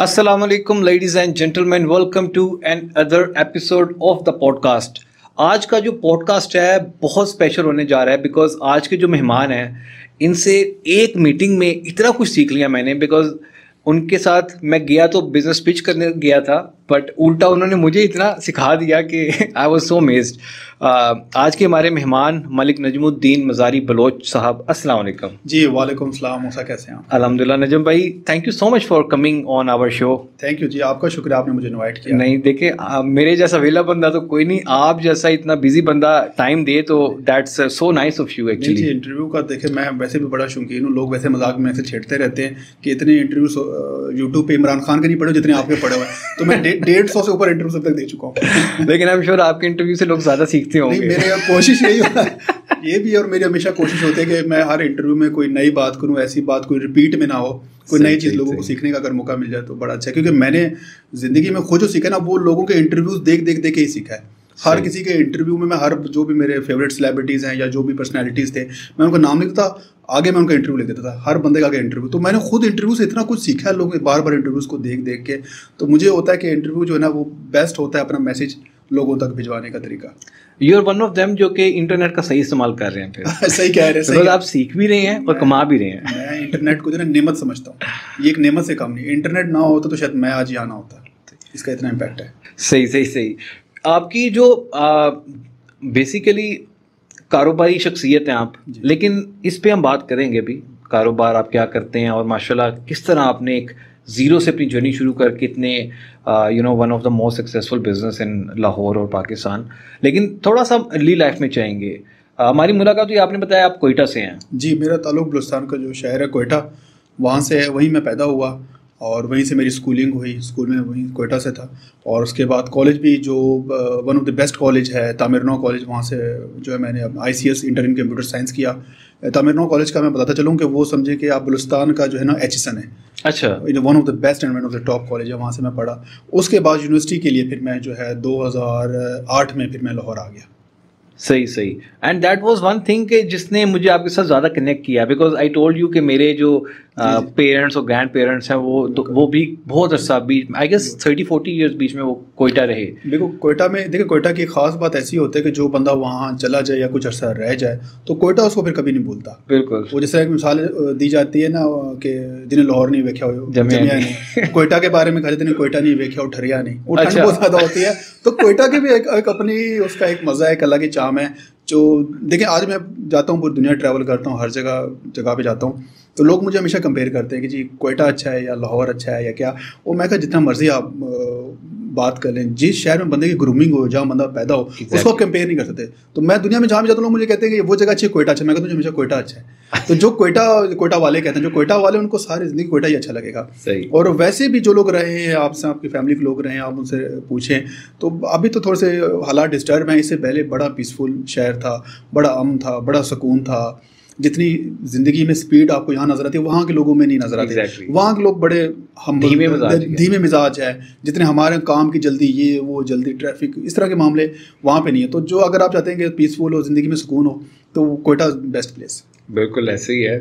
Assalamu ladies and gentleman welcome to another episode of the podcast आज का जो podcast है, बहुत स्पेशल होने जा रहा है बिकॉज़ आज के जो मेहमान हैं, इनसे एक मीटिंग में इतना कुछ सीख लिया मैंने बिकॉज़ उनके साथ मैं गया तो बिज़नेस पिच करने गया था। बट उल्टा उन्होंने मुझे इतना सिखा दिया कि आई वॉज़ सो मेस्ड आज के हमारे मेहमान मलिक नजमुद्दीन मजारी बलोच साहब वालेकुम। जी वालेकुम सलाम मूसा कैसे हैं आप? अल्हम्दुलिल्लाह नजम भाई thank you so much for coming on our show thank you जी आपका शुक्रिया आपने मुझे इनवाइट किया। नहीं देखे आ, मेरे जैसा वेला बंदा तो कोई नहीं आप जैसा इतना बिज़ी बंदा टाइम दे तो that's so nice of you actually interview का देखे मैं वैसे भी बड़ा शौकीन हूँ लोग वैसे मज़ाक में ऐसे छेड़ते रहते हैं कि इतने इंटरव्यू यूट्यूब पे इमरान खान के नहीं पढ़े जितने आपके पढ़े हुए तो मैं डेढ़ सौ से ऊपर इंटरव्यू तक दे चुका हूँ। लेकिन आई एम श्योर आपके इंटरव्यू से लोग ज़्यादा सीखते होंगे। मेरे यहाँ कोशिश यही होता है। ये भी और मेरी हमेशा कोशिश होती है कि मैं हर इंटरव्यू में कोई नई बात करूँ ऐसी बात कोई रिपीट में ना हो कोई नई चीज़ लोगों को सीखने का अगर मौका मिल जाए तो बड़ा अच्छा है क्योंकि मैंने ज़िंदगी में खुद जो सीखा ना वो लोगों के इंटरव्यूज़ देख देख देख के ही सीखा है। हर किसी के इंटरव्यू में मैं हर जो भी मेरे फेवरेट सेलिब्रिटीज़ हैं या जो भी पर्सनैलिटीज़ थे मैं उनका नाम लिखता था आगे मैं उनका इंटरव्यू ले देता था हर बंदे का आगे इंटरव्यू तो मैंने खुद इंटरव्यू से इतना कुछ सीखा है लोगों के बार बार इंटरव्यूज़ को देख देख के। तो मुझे होता है कि इंटरव्यू जो है ना वो बेस्ट होता है अपना मैसेज लोगों तक भिजवाने का तरीका। You are one of them जो कि इंटरनेट का सही इस्तेमाल कर रहे हैं फिर। सही कह रहे हैं सही आप सीख भी रहे हैं और कमा भी रहे हैं। मैं इंटरनेट को जो है ना नेमत समझता हूँ। ये एक नेमत से काम नहीं इंटरनेट ना होता तो शायद मैं आज यहाँ ना होता। इसका इतना इम्पैक्ट है। सही सही सही। आपकी जो बेसिकली कारोबारी शख्सियत हैं आप लेकिन इस पे हम बात करेंगे अभी कारोबार आप क्या करते हैं और माशाल्लाह किस तरह आपने एक ज़ीरो से अपनी जर्नी शुरू करके इतने you know one of the most successful business in Lahore और पाकिस्तान। लेकिन थोड़ा सा अर्ली लाइफ में चाहेंगे हमारी मुलाकात हुई आपने बताया आप कोयटा से हैं। जी मेरा ताल्लुक बलुस्तान का जो शहर है कोयटा वहाँ से है वहीं मैं पैदा हुआ। और वहीं से मेरी स्कूलिंग हुई स्कूल में वहीं कोयटा से था। और उसके बाद कॉलेज भी जो one of the best college है तामिरनौ कॉलेज वहाँ से जो है मैंने I C S inter in computer science किया। तामिरनौ कॉलेज का मैं बताता चलूँ कि वो समझे कि आप बलुस्तान का जो है ना एच है। अच्छा। One of the best and one of the top college है वहाँ से मैं पढ़ा। उसके बाद यूनिवर्सिटी के लिए फिर मैं जो है 2008 में फिर मैं लाहौर आ गया। सही सही। And that was one thing कि जिसने मुझे आपके साथ ज़्यादा कनेक्ट किया। बिकॉज़ आई टोल्ड यू कि मेरे जी। पेरेंट्स और ग्रैंड पेरेंट्स हैं वो तो वो भी बहुत अर्सा बीच I guess thirty forty years बीच में वो कोयटा रहे। देखो कोयटा में देखो कोयटा की खास बात ऐसी होती है कि जो बंदा वहाँ चला जाए या कुछ अर्सा रह जाए तो कोयटा उसको फिर कभी नहीं भूलता। बिल्कुल। वो जैसे एक मिसाल दी जाती है ना कि जिन्हें लाहौर नहीं वेख्या हो जमिया नहीं। कोयटा के बारे में कहते हैं कोयटा नहीं वेख्या हो ठरिया नहीं। वो ठंड अच्छा। बहुत ज़्यादा होती है। तो कोयटा की भी एक, एक अपनी उसका एक मज़ा है एक अलग ही चाम है जो देखिए आज मैं जाता हूँ पूरी दुनिया ट्रैवल करता हूँ हर जगह जगह पे जाता हूँ। तो लोग मुझे हमेशा कंपेयर करते हैं कि जी कोयटा अच्छा है या लाहौर अच्छा है या क्या? वो मैं कहा जितना मर्ज़ी आप बात कर लें जिस शहर में बंदे की ग्रूमिंग हो जहाँ बंदा पैदा हो उसको Exactly. आप कंपेयर नहीं कर सकते। तो मैं दुनिया में जहाँ भी जाता हूँ मुझे कहते हैं कि वो जगह अच्छी है कोयटा अच्छा मैं कहता हूँ हमेशा कोयटा अच्छा है। तो जो कोयटा कोयटा वाले कहते हैं जो कोयटा वाले उनको सारी ज़िंदगी कोयटा ही अच्छा लगेगा। सही। और वैसे भी जो लोग रहे हैं आपसे आपकी फैमिली के लोग रहे हैं आप उनसे पूछें तो अभी तो थोड़े से हालात डिस्टर्ब हैं। इससे पहले बड़ा पीसफुल शहर था बड़ा अम था बड़ा सुकून था। जितनी ज़िंदगी में स्पीड आपको यहाँ नज़र आती है वहाँ के लोगों में नहीं नज़र आती। Exactly. वहाँ के लोग बड़े हम धीमे मिजाज धीमे मिजाज है। जितने हमारे काम की जल्दी ये वो जल्दी ट्रैफ़िक इस तरह के मामले वहाँ पे नहीं है। तो जो अगर आप चाहते हैं कि पीसफुल हो ज़िंदगी में सुकून हो तो कोयटा बेस्ट प्लेस बिल्कुल ऐसे ही है।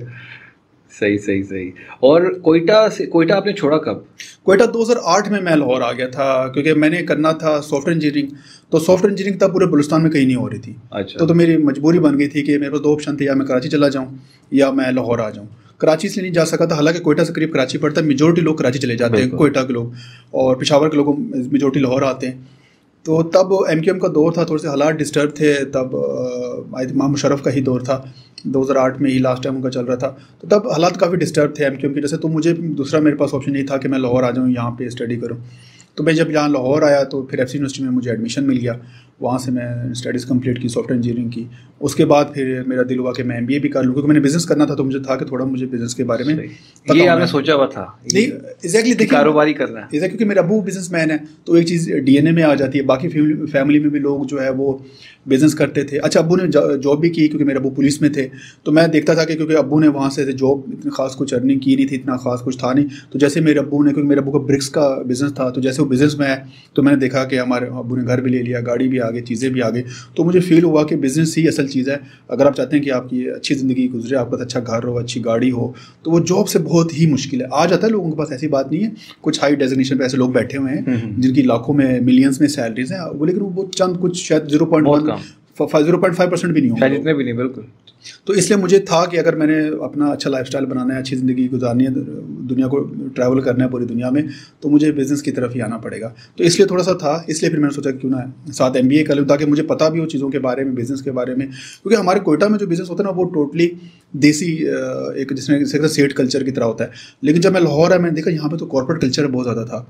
सही सही सही। और कोयटा से कोयटा आपने छोड़ा कब? कोयटा 2008 में मैं लाहौर आ गया था क्योंकि मैंने करना था सॉफ्टवेयर इंजीनियरिंग तो सॉफ्टवेयर इंजीनियरिंग तब पूरे बलुस्तान में कहीं नहीं हो रही थी। अच्छा। तो तो मेरी मजबूरी बन गई थी कि मेरे पास दो ऑप्शन थे या मैं कराची चला जाऊँ या मैं लाहौर आ जाऊँ। कराची से नहीं जा सका था हालाँकि कोयटा से करीब कराची पड़ता है मेजोरिटी लोग कराची चले जाते हैं कोयटा के लोग और पिशावर के लोग मेजोरिटी लाहौर आते हैं। तो तब एमक्यूएम का दौर था थोड़े से हालात डिस्टर्ब थे तब आई मुशरफ का ही दौर था। 2008 में ही लास्ट टाइम उनका चल रहा था। तो तब हालात काफ़ी डिस्टर्ब थे एम के जैसे तो मुझे दूसरा मेरे पास ऑप्शन नहीं था कि मैं लाहौर आ जाऊँ यहाँ पे स्टडी करूँ। तो मैं जब यहाँ लाहौर आया तो फिर एफ़ यूनिवर्सिटी में मुझे एडमिशन मिल गया। वहाँ से मैं स्टडीज़ कंप्लीट की सॉफ्टवेयर इंजीनियरिंग की। उसके बाद फिर मेरा दिल हुआ कि मैं एमबीए भी कर लूँ क्योंकि मैंने बिज़नेस करना था तो मुझे था कि थोड़ा मुझे बिज़नेस के बारे में ये आपने सोचा हुआ था? नहीं एग्जैक्टली देखिए कारोबारी करना है। ऐसा क्योंकि मेरा अबू बिजनेसमैन है तो एक चीज़ डीएनए में आ जाती है। बाकी फैमिली में भी लोग जो है वो बिज़नेस करते थे। अच्छा अबू ने जॉब भी की क्योंकि मेरे अबू पुलिस में थे। तो मैं देखता था कि क्योंकि अबू ने वहाँ से जॉब इतनी खास कुछ अर्निंग की नहीं थी इतना खास कुछ था नहीं। तो जैसे मेरे अबू ने क्योंकि मेरे अब्बू का ब्रिक्स का बिज़नेस था तो जैसे वो बिज़नेस में है तो मैंने देखा कि हमारे अबू ने घर भी ले लिया गाड़ी भी आ गई चीज़ें भी आ गई। तो मुझे फील हुआ कि बिज़नेस ही असल चीज़ है। अगर आप चाहते हैं कि आपकी अच्छी ज़िंदगी गुजरे आपका अच्छा घर हो अच्छी गाड़ी हो तो वो जॉब से बहुत ही मुश्किल है। आ जाता है लोगों के पास ऐसी बात नहीं है। कुछ हाई डेजिग्नेशन पर ऐसे लोग बैठे हुए हैं हम्म, जिनकी लाखों में मिलियंस में सैलरीज हैं। वो लेकिन वो चंद कुछ शायद zero point one zero point five percent भी नहीं इतने भी नहीं बिल्कुल। तो इसलिए मुझे था कि अगर मैंने अपना अच्छा लाइफस्टाइल बनाना है अच्छी ज़िंदगी गुजारनी है दुनिया को ट्रैवल करना है पूरी दुनिया में तो मुझे बिज़नेस की तरफ़ ही आना पड़ेगा। तो इसलिए थोड़ा सा था इसलिए फिर मैंने सोचा क्यों ना साथ एम बी कर लूँ ताकि मुझे पता भी हो चीज़ों के बारे में बिज़नेस के बारे में। क्योंकि हमारे कोयटा में जो बिज़नेस होता है ना वो टोटली देसी एक जिसमें सेठ कल्चर की तरह होता है। लेकिन जब मैं लाहौर है मैंने देखा यहाँ पर तो कॉर्पोरेट कल्चर बहुत ज़्यादा था।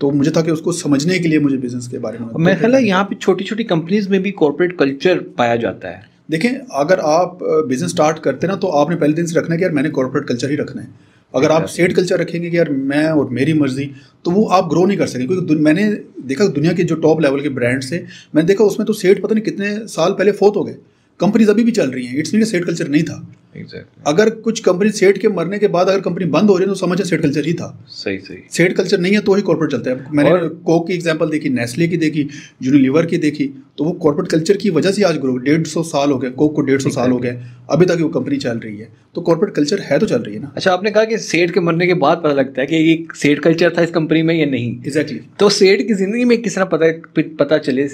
तो मुझे था कि उसको समझने के लिए मुझे बिज़नेस के बारे में मैं ख्याल है यहाँ पे छोटी छोटी कंपनीज़ में भी कॉर्पोरेट कल्चर पाया जाता है। देखें अगर आप बिज़नेस स्टार्ट करते ना तो आपने पहले दिन से रखना है कि यार मैंने कॉर्पोरेट कल्चर ही रखना है। अगर आप सेट कल्चर रखेंगे कि यार मैं और मेरी मर्ज़ी तो वो आप ग्रो नहीं कर सकेंगे। क्योंकि मैंने देखा दुनिया के जो टॉप लेवल के ब्रांड्स है मैंने देखा उसमें तो सेट पता नहीं कितने साल पहले फोत हो गए। कंपनीज़ अभी भी चल रही हैं। इट्स मीन सेट कल्चर नहीं था। Exactly. अगर कुछ कंपनी सेट के मरने के बाद अगर कंपनी बंद हो रही है तो समझ सेट कल्चर ही था। सही सही। सेट कल्चर नहीं है तो ही कॉर्पोरेट चलता है। मैंने और... कोक की एग्जांपल देखी नेस्ले की देखी यूनिलीवर की देखी तो वो कॉर्पोरेट कल्चर की वजह से आज ग्रो डेढ़ सौ साल हो गए कोक को डेढ़ सौ साल हो गए अभी तक वो कंपनी चल रही है। तो कॉर्पोरेट कल्चर है तो चल रही है ना। अच्छा आपने कहा कि सेठ के मरने के बाद पता लगता है कि ये सेठ कल्चर था इस कंपनी में या नहीं? Exactly exactly. तो सेठ की ज़िंदगी में किस तरह पता पता चले?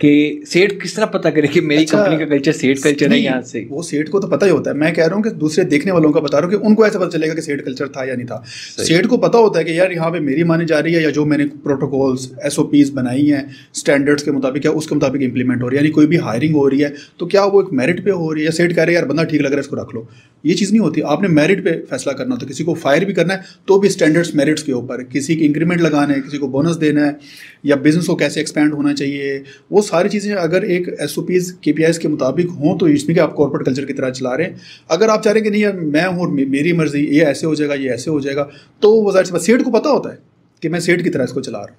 कि सेठ किस तरह पता करे कि मेरी अच्छा, कंपनी का कल्चर सेठ कल्चर है यहाँ से? वो सेठ को तो पता ही होता है। मैं कह रहा हूँ कि दूसरे देखने वालों का बता रहा हूँ कि उनको ऐसा पता चलेगा कि सेठ कल्चर था या नहीं था। सेठ को पता होता है कि यार यहाँ पे मेरी मानी जा रही है या जो मैंने प्रोटोकॉल्स एस बनाई हैं स्टैंडर्ड्स के मुताबिक या उसके मुताबिक इंप्लीमेंट हो रही है यानी कोई भी हायरिंग हो रही है तो क्या वो एक मेरिट पे हो रही है? या सेठ कह रहे हैं यार बंदा ठीक लग रहा है इसको रख लो। ये चीज़ नहीं होती। आपने मेरिट पे फैसला करना होता किसी को फायर भी करना है तो भी स्टैंडर्ड्स मेरिट्स के ऊपर। किसी की इंक्रीमेंट लगाना है किसी को बोनस देना है या बिज़नेस को कैसे एक्सपैंड होना चाहिए वो सारी चीज़ें अगर एक S O Ps K P Is के मुताबिक हों तो इसमें कि आप कॉर्पोरेट कल्चर की तरह चला रहे हैं। अगर आप चाह रहे हैं कि नहीं यार मैं हूँ मेरी मर्ज़ी ये ऐसे हो जाएगा ये ऐसे हो जाएगा तो वो ज़ाहिर सी सेठ को पता होता है कि मैं सेठ की तरह इसको चला रहा हूँ।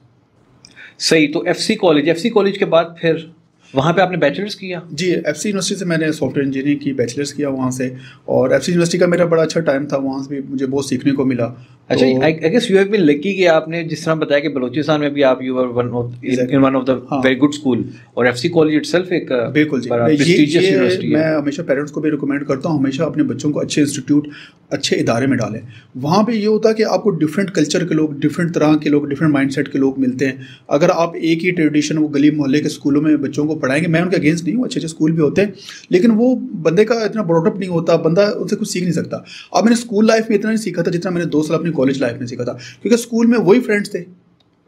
सही तो F C college F C college के बाद फिर वहाँ पे आपने बैचलर्स किया? जी एफ़ सी यूनिवर्सिटी से मैंने सॉफ्टवेयर इंजीनियरिंग की बैचलर्स किया वहाँ से और एफ़ सी यूनिवर्सिटी का मेरा बड़ा अच्छा टाइम था वहाँ से भी मुझे बहुत सीखने को मिला। अच्छा I guess you have been lucky कि आपने जिस तरह बताया कि बलूचिस्तान में भी आप you are one of in one of the very good school और एफसी कॉलेज इटसेल्फ एक uh, बिल्कुल जी। प्रेस्टिजियस यूनिवर्सिटी मैं हमेशा पेरेंट्स को भी रिकमेंड करता हूँ हमेशा अपने बच्चों को अच्छे इंस्टीट्यूट अच्छे इदारे में डालें। वहाँ पे ये होता है कि आपको डिफरेंट कल्चर के लोग डिफरेंट तरह के लोग डिफरेंट माइंडसेट के लोग मिलते हैं। अगर आप एक ही ट्रेडिशन वो गली मोहल्ले के स्कूलों में बच्चों को पढ़ाएँगे मैं उनके अगेंस्ट नहीं हूँ अच्छे अच्छे स्कूल भी होते हैं। लेकिन वो बंदे का इतना ब्रॉडअप नहीं होता बंदा उनसे कुछ सीख नहीं सकता। अब मैंने स्कूल लाइफ में इतना नहीं सीखा था जितना मैंने दो साल अपनी कॉलेज लाइफ में सीखा था। क्योंकि स्कूल में वही फ्रेंड्स थे।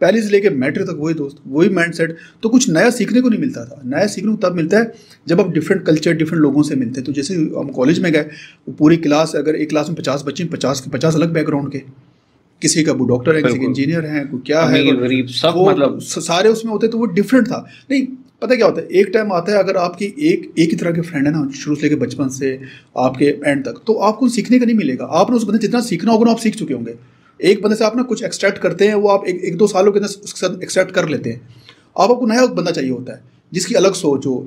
पहले से लेके मैट्रिक तक वही दोस्त वही माइंड सेट तो कुछ नया सीखने को नहीं मिलता था। नया सीखने को तब मिलता है जब आप डिफरेंट कल्चर डिफरेंट लोगों से मिलते हैं। तो जैसे हम कॉलेज में गए पूरी क्लास अगर एक क्लास में पचास बच्चे पचास के पचास अलग बैकग्राउंड के। किसी का वो डॉक्टर है किसी का इंजीनियर है कोई क्या है सब मतलब सारे उसमें होते तो वो डिफरेंट था। नहीं पता क्या होता है? एक टाइम आता है अगर आपकी एक एक ही तरह के फ्रेंड है ना शुरू से लेकर बचपन से आपके एंड तक तो आपको सीखने का नहीं मिलेगा। आपने उस बंदे जितना सीखना होगा ना आप सीख चुके होंगे। एक बंदे से आप ना कुछ एक्सट्रैक्ट करते हैं वो आप एक, एक दो सालों के अंदर उसके साथ एक्सट्रैक्ट कर लेते हैं। आप आपको नया बंदा चाहिए होता है जिसकी अलग सोच हो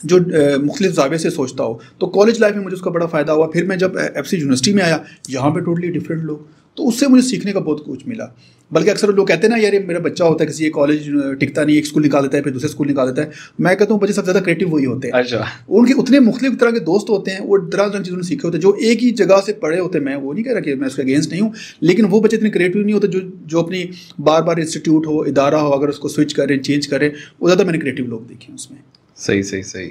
जो मुख्तलिफ़ जावे से सोचता हो। तो कॉलेज लाइफ में मुझे उसका बड़ा फ़ायदा हुआ। फिर मैं जब एफ़ सी यूनिवर्सिटी में आया यहाँ पर टोटली डिफरेंट लोग। तो उससे मुझे सीखने का बहुत कुछ मिला। बल्कि अक्सर लोग कहते हैं ना यार मेरा बच्चा होता है किसी एक कॉलेज टिकता नहीं एक स्कूल निकाल देता है फिर दूसरे स्कूल निकाल देता है। मैं कहता हूँ बच्चे सबसे ज़्यादा क्रिएटिव वही होते हैं। अच्छा। उनके उतने मुख्तलिफ़ तरह के दोस्त होते हैं वो तरह तरह चीज़ों ने सीखे होते हैं जो एक ही जगह से पढ़े होते हैं। मैं वो नहीं कह रहा कि मैं उसके अगेंस्ट नहीं हूँ लेकिन वो बच्चे इतने क्रिएटिव नहीं होते जो जो अपनी बार बार इंस्टीट्यूट हो इदारा हो अगर उसको स्विच करें चेंज करें वो ज़्यादा मैंने क्रिएटिव लोग देखे उसमें। सही सही सही।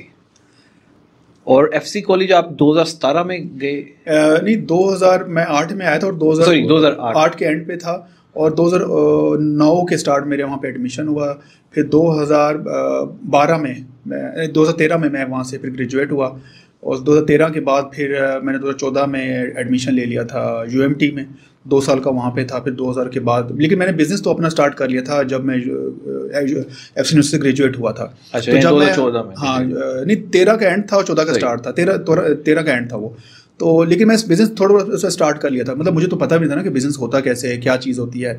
और एफ़ सी कॉलेज आप 2017 में गए? नहीं 2000 मैं आठ में आया था और 2000 सॉरी 2008 आठ। के एंड पे था और 2009 के स्टार्ट मेरे वहाँ पे एडमिशन हुआ। फिर 2012 में मैं 2013 में मैं वहाँ से फिर ग्रेजुएट हुआ और 2013 के बाद फिर मैंने 2014 में एडमिशन ले लिया था यूएमटी में। दो साल का वहाँ पे था फिर 2000 के बाद। लेकिन मैंने बिज़नेस तो अपना स्टार्ट कर लिया था जब मैं एफ़ सी से ग्रेजुएट हुआ था। अच्छा, तो जब मैं में हाँ नहीं तेरह का एंड था और चौदह का स्टार्ट था। तेरह तेरह का एंड था वो। तो लेकिन मैं बिज़नेस थोड़ा बहुत स्टार्ट कर लिया था। मतलब मुझे तो पता भी था ना कि बिज़नेस होता कैसे है क्या चीज़ होती है।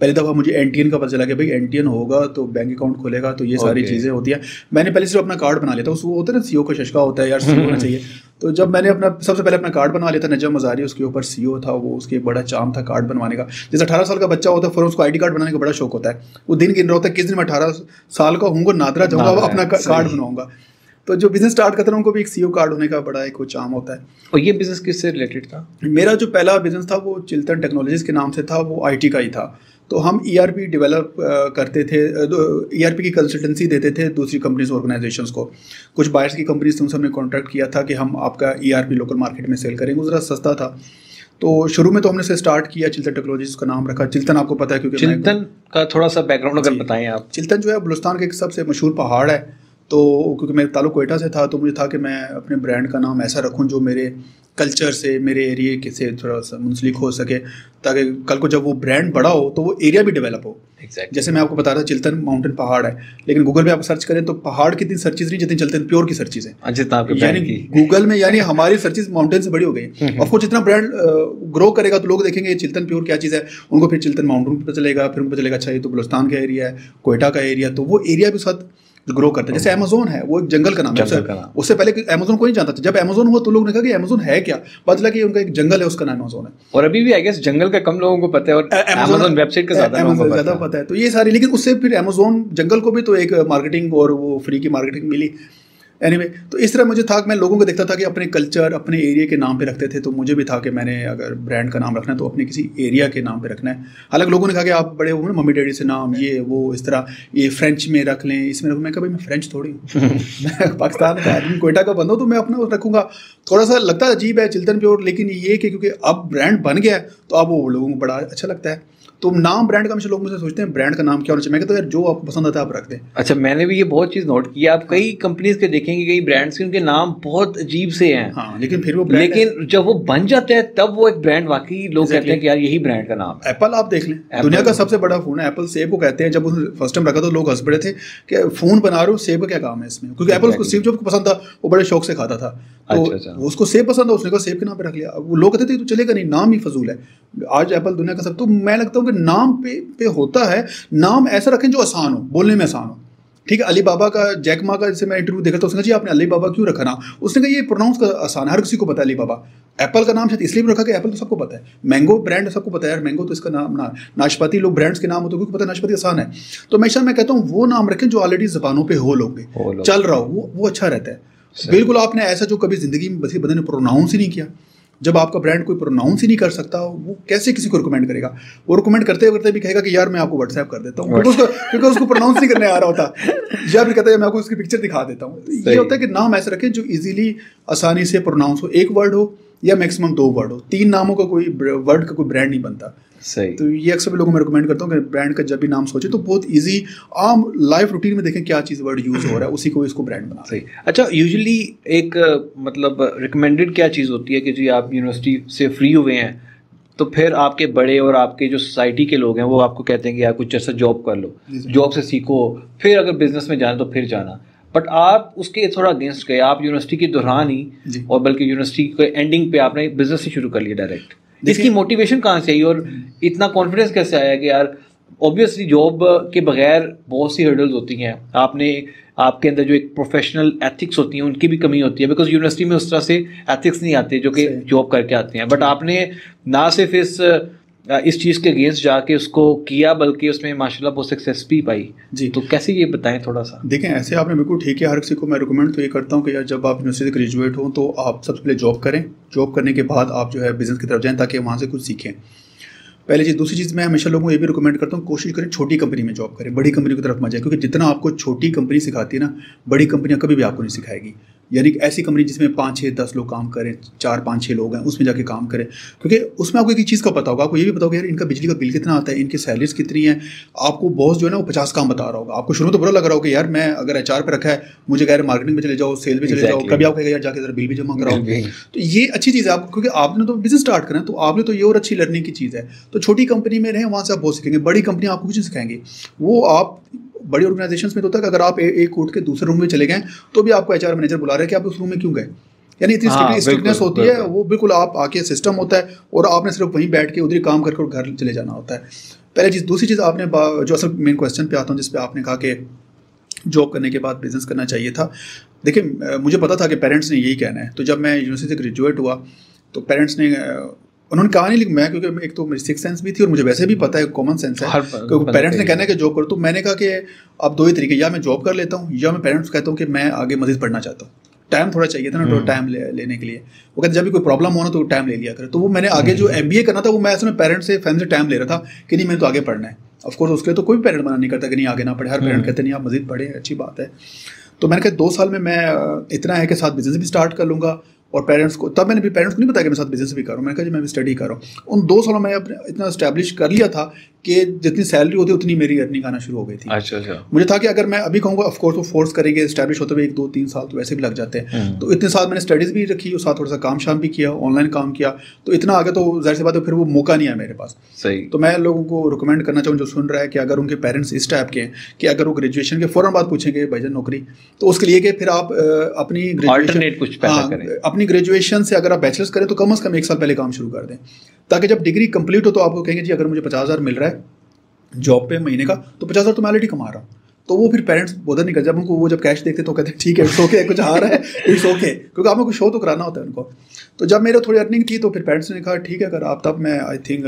पहली दफ़ा मुझे एन का पता चला कि भाई एन होगा तो बैंक अकाउंट खोलेगा तो ये सारी चीज़ें होती हैं। मैंने पहले सिर्फ़ अपना कार्ड बना लिया था। उस वो होता है ना सी का शशका होता है यार सी होना चाहिए। तो जब मैंने अपना सबसे पहले अपना कार्ड बनवा लिया था नजम मजारी उसके ऊपर सी था वो उसके बड़ा चाम था कार्ड बनवाने का। जैसे अठारह साल का बच्चा होता है फिर उसको आईडी कार्ड बनाने का बड़ा शौक होता है। वो दिन गिन रहा होता है किस दिन मैं अठारह साल का हूँ नादरा जाऊँगा अपना कार्ड बनवाऊँगा। तो जो बिज़नेस स्टार्ट करते हैं उनको भी एक सीओ कार्ड होने का बड़ा एक चाम होता है। और ये बिज़नेस किससे रिलेटेड था? मेरा जो पहला बिज़नेस था वो चिल्तन टेक्नोलॉजीज़ के नाम से था वो आईटी का ही था। तो हम ई e डेवलप करते थे ई e की कंसल्टेंसी देते थे दूसरी कंपनीज़ ऑर्गेनाइजेशंस को। कुछ बायर्स की कंपनीज़ से हमने कॉन्ट्रैक्ट किया था कि हम आपका ईआरपी लोकल मार्केट में सेल करेंगे। ज़रा सस्ता था। तो शुरू में तो हमने से स्टार्ट किया चिल्तन टेक्नोलॉजीज़ का नाम रखा। चिल्तन आपको पता है क्योंकि चिल्तन का थोड़ा सा बैकग्राउंड अगर बताएँ आप। चिल्तन जो है बलुस्तान का एक सबसे मशहूर पहाड़ है। तो क्योंकि मेरे ताल्लुक कोयटा से था तो मुझे था कि मैं अपने ब्रांड का नाम ऐसा रखूँ जो मेरे कल्चर से मेरे एरिए के से थोड़ा सा मुंसलिक हो सके ताकि कल को जब वो ब्रांड बड़ा हो तो वो एरिया भी डेवलप हो। Exactly. जैसे मैं आपको बता रहा था चिल्तन माउंटेन पहाड़ है लेकिन गूगल पे आप सर्च करें तो पहाड़ की इतनी सर्चेज नहीं जितनी चिल्तन प्योर की सर्चिज है। यानी गूगल में यानी हमारी सर्चेज माउंटेन से बड़ी हो गई। ऑफकोर्स जितना ब्रांड ग्रो करेगा तो लोग देखेंगे चिल्तन प्योर क्या चीज़ है। उनको फिर चिल्तन माउंटेन पता चलेगा फिर उनको चलेगा अच्छा ये तो बलोस्तान का एरिया है कोयटा का एरिया तो वो एरिया भी साथ ग्रो करते हैं। जैसे अमेजोन है वो एक जंगल का नाम है। उससे पहले अमेजोन को नहीं जानता था। जब अमेजोन हुआ तो लोग ने कहा कि अमेजोन है क्या? पता चला कि उनका एक जंगल है उसका नाम अमेजोन है। और अभी भी आई गेस जंगल का कम लोगों को पता है और अमेजोन वेबसाइट का ज़्यादा ज़्यादा पता है। तो ये सारी लेकिन उससे फिर अमेजोन जंगल को भी तो एक मार्केटिंग और वो फ्री की मार्केटिंग मिली। एनीवे anyway, तो इस तरह मुझे था कि मैं लोगों को देखता था कि अपने कल्चर अपने एरिया के नाम पे रखते थे तो मुझे भी था कि मैंने अगर ब्रांड का नाम रखना है तो अपने किसी एरिया के नाम पे रखना है। हालाँकि लोगों ने कहा कि आप बड़े हो मम्मी डैडी से नाम ये वो इस तरह ये फ्रेंच में रख लें इसमें रखूँ। मैं कहा भाई मैं फ्रेंच थोड़ी हूँ। मैं पाकिस्तान का आदमी कोयटा का बंदा तो मैं अपना रखूँगा। थोड़ा सा लगता है अजीब है चिल्तन प्योर लेकिन ये कि क्योंकि अब ब्रांड बन गया है तो अब वो लोगों को बड़ा अच्छा लगता है। तो नाम ब्रांड का हमेशा लोग मुझे सोचते हैं ब्रांड का नाम क्या होना चाहिए? मैं कहता हूँ यार जो आपको पसंद आता है आप रख दें। अच्छा मैंने भी ये बहुत चीज़ नोट किया आप कई कंपनीज़ के देखेंगे कई ब्रांड्स के उनके नाम बहुत अजीब से हैं। हाँ लेकिन फिर वो लेकिन जब वो बन जाते हैं तब वो एक ब्रांड वाकई लोग कहते हैं कि यार यही ब्रांड का नाम एप्पल आप देख लें दुनिया का सबसे बड़ा फ़ोन है। एप्पल सेब को कहते हैं जब उसने फ़र्स्ट टाइम रखा तो लोग हंस पड़े थे कि फ़ोन बना रहे हो सेब का क्या काम है इसमें? क्योंकि एप्पल को सेब जो पसंद था वो बड़े शौक से खाता था। तो अच्छा, अच्छा। उसको सेब पसंद था उसने कहा सेब के नाम पे रख लिया। वो लोग कहते थे तो चलेगा नहीं नाम ही फजूल है। आज एप्पल दुनिया का सब तो मैं लगता हूँ कि नाम पे पे होता है नाम ऐसा रखें जो आसान हो बोलने में आसान हो। ठीक है अली बाबा का जैकमा का जैसे मैं इंटरव्यू देखा तो उसने कहा जी आपने अली बाबा क्यों रखा ना? उसने कहा ये प्रोनाउंस का आसान है हर किसी को पता है अली बाबा एप्पल का नाम शायद इसलिए भी रखा कि एप्पल तो सबको पता है। मैंगो ब्रांड सबको पता है यार मैंगो तो इसका नाम ना नाशपाती लोग ब्रांड्स के नाम होते क्योंकि पता है नाशपाती आसान है। तो हमेशा मैं कहता हूँ वो नाम रखें जो ऑलरेडी जबानों पर हो लोग चल रहा हो वो वो अच्छा रहता है। बिल्कुल आपने ऐसा जो कभी ज़िंदगी में बसी बंदे ने प्रोनाउंस ही नहीं किया। जब आपका ब्रांड कोई प्रोनाउंस ही नहीं कर सकता वो कैसे किसी को रिकमेंड करेगा? वो रिकमेंड करते करते भी कहेगा कि यार मैं आपको व्हाट्सएप कर देता हूँ उसको क्योंकि उसको प्रोनाउंस नहीं करने आ रहा होता। या फिर कहता है मैं आपको उसकी पिक्चर दिखा देता हूँ। तो ये होता है कि नाम ऐसे रखें जो ईजिली आसानी से प्रोनाउंस हो। एक वर्ड हो या मैक्सिमम दो वर्ड हो। तीन नामों का कोई वर्ड का कोई ब्रांड नहीं बनता। सही। तो ये अक्सर भी लोगों में रिकमेंड करता हूँ कि ब्रांड का जब भी नाम सोचे तो बहुत इजी आम लाइफ रूटीन में देखें क्या चीज़ वर्ड यूज़ हो रहा है उसी को इसको ब्रांड बना सही। अच्छा यूजुअली एक मतलब रिकमेंडेड क्या चीज़ होती है कि जी आप यूनिवर्सिटी से फ्री हुए हैं तो फिर आपके बड़े और आपके जो सोसाइटी के लोग हैं वो आपको कहते हैं कि यार कुछ ऐसा जॉब कर लो जॉब से सीखो फिर अगर बिज़नेस में जाना तो फिर जाना। बट आप उसके थोड़ा अगेंस्ट गए आप यूनिवर्सिटी के दौरान ही और बल्कि यूनिवर्सिटी के एंडिंग पे आपने बिज़नेस ही शुरू कर लिया डायरेक्ट इसकी मोटिवेशन कहाँ से आई और इतना कॉन्फिडेंस कैसे आया कि यार ऑब्वियसली जॉब के बगैर बहुत सी हर्डल्स होती हैं। आपने आपके अंदर जो एक प्रोफेशनल एथिक्स होती हैं उनकी भी कमी होती है बिकॉज़ यूनिवर्सिटी में उस तरह से एथिक्स नहीं आते जो कि जॉब करके आते हैं। बट आपने ना सिर्फ़ इस इस चीज़ के अगेंस्ट जाके उसको किया बल्कि उसमें माशाल्लाह बहुत सक्सेस भी पाई। जी। तो कैसे ये बताएँ थोड़ा सा? देखें ऐसे आपने बिल्कुल ठीक है हर किसी को मैं रिकमेंड तो ये करता हूँ कि यार जब आप यूनिवर्सिटी से ग्रेजुएट हो तो आप सबसे पहले जॉब करें। जॉब करने के बाद आप जो है बिज़नेस की तरफ़ जाएँ ताकि वहाँ से कुछ सीखें। पहली चीज़ दूसरी चीज़ मैं हमेशा लोगों को ये भी रिकमेंड करता हूँ कोशिश करें छोटी कंपनी में जॉब करें बड़ी कंपनी की तरफ़ मत जाए क्योंकि जितना आपको छोटी कंपनी सिखाती है ना बड़ी कंपनियाँ कभी भी आपको नहीं सिखाएगी। यानी कि ऐसी कंपनी जिसमें पाँच छः दस लोग काम करें चार पाँच छः लोग हैं उसमें जाके काम करें। क्योंकि उसमें आपको एक चीज़ का पता होगा आपको ये भी पता होगा यार इनका बिजली का बिल कितना आता है इनकी सैलरीज कितनी है आपको बॉस जो है ना वो पचास काम बता रहा होगा। आपको शुरू तो बुरा लग रहा होगा यार मैं अगर एचआर पे रखा है मुझे कह रहे मार्केटिंग में चले जाओ सेल में चले जाओ कभी आप कहेगा यार जाके जरा बिल भी जमा कराओ। तो ये अच्छी चीज़ है आपको क्योंकि आपने तो बिज़नेस स्टार्ट करना तो आपने तो ये और अच्छी लर्निंग की चीज़ है। तो छोटी कंपनी में रहें वहाँ से आप बहुत सीखेंगे बड़ी कंपनी आपको कुछ सिखाएँगे। वो आप बड़ी ऑर्गेनाइजेशन में तो होता है कि अगर आप एक उठ के दूसरे रूम में चले गए तो भी आपको एचआर मैनेजर बुला रहे हैं कि आप उस रूम में क्यों गए? यानी इतनी हाँ, स्ट्रिक्टनेस होती है वो बिल्कुल आप आके सिस्टम होता है और आपने सिर्फ़ वहीं बैठ के उधर ही काम करके और घर चले जाना होता है। पहले चीज़ दूसरी चीज़ आपने जो असल मेन क्वेश्चन पे आता हूँ जिस पे आपने कहा कि जॉब करने के बाद बिज़नेस करना चाहिए था। देखिए मुझे पता था कि पेरेंट्स ने यही कहना है। तो जब मैं यूनिवर्सिटी से ग्रेजुएट हुआ तो पेरेंट्स ने उन्होंने कहा नहीं लेकिन मैं क्योंकि एक तो मेरी सिक्स सेंस भी थी और मुझे वैसे भी पता है कॉमन सेंस है। क्योंकि पेरेंट्स ने कहना है कि जॉब करो तो मैंने कहा कि अब दो ही तरीके या मैं जॉब कर लेता हूँ या मैं पेरेंट्स कहता हूँ कि मैं आगे मजीद पढ़ना चाहता हूँ। टाइम थोड़ा चाहिए था ना थोड़ा टाइम ले, लेने के लिए। वो कहते जब भी कोई प्रॉब्लम हो ना तो टाइम ले लिया करे। तो वो मैंने आगे जो एम करना था वो मैं ऐसे पेरेंट्स से फैमिली से टाइम ले रहा था कि नहीं मैंने तो आगे पढ़ना है। ऑफकोर्स उसके लिए तो कोई पेरेंट मना नहीं करता कि नहीं आगे ना पढ़े। हर पेरेंट कहते नहीं आप मजीद पढ़े अच्छी बात है। तो मैंने कहा दो साल में मैं इतना है कि साथ बिज़नेस भी स्टार्ट कर लूँगा। और पेरेंट्स को, तब मैंने भी पेरेंट्स को नहीं बताया कि मैं साथ बिज़नेस भी कर रहा हूँ। मैंने कहा जी, मैं भी स्टडी कर रहा हूँ। उन दो सालों में अपने, इतना स्टैब्लिश कर लिया था कि जितनी सैलरी होती उतनी मेरी अर्निंग आना शुरू हो गई थी। अच्छा अच्छा। मुझे था कि अगर मैं अभी कहूँगा ऑफकोर्स वो फोर्स करेंगे स्टैब्लिश होते हुए एक दो तीन साल तो वैसे भी लग जाते हैं। हम्म। तो इतने साल मैंने स्टडीज़ भी रखी और साथ थोड़ा सा काम शाम भी किया ऑनलाइन काम किया। तो इतना आगे तो ज़ाहिर सी बात है फिर वो मौका नहीं आया मेरे पास। सही। तो मैं लोगों को रिकमेंड करना चाहूँ जो सुन रहा है कि अगर उनके पेरेंट्स इस टाइप के हैं कि अगर वो ग्रेजुएशन के फ़ौरन बाद पूछेंगे भाईजन नौकरी? तो उसके लिए कि फिर आप अपनी ग्रेजुएशन हाँ, अपनी ग्रेजुएशन से अगर आप बैचलर्स करें तो कम अज़ कम एक साल पहले काम शुरू कर दें। ताकि जब डिग्री कंप्लीट हो तो आपको कहेंगे, जी, अगर मुझे पचास हज़ार मिल रहा है जॉब पे महीने का तो पचास हज़ार तो मैं ऑलरेडी कमा रहा हूँ। तो वो फिर पेरेंट्स बोधर नहीं करते। जब उनको वो जब कैश देखते तो कहते हैं, ठीक है इट्स ओके कुछ आ रहा है इट्स ओके क्योंकि आपको कुछ शो तो कराना होता है उनको। तो जब मेरे थोड़ी अर्निंग थी तो फिर पेरेंट्स ने कहा, ठीक है, अगर आप तब मैं आई थिंक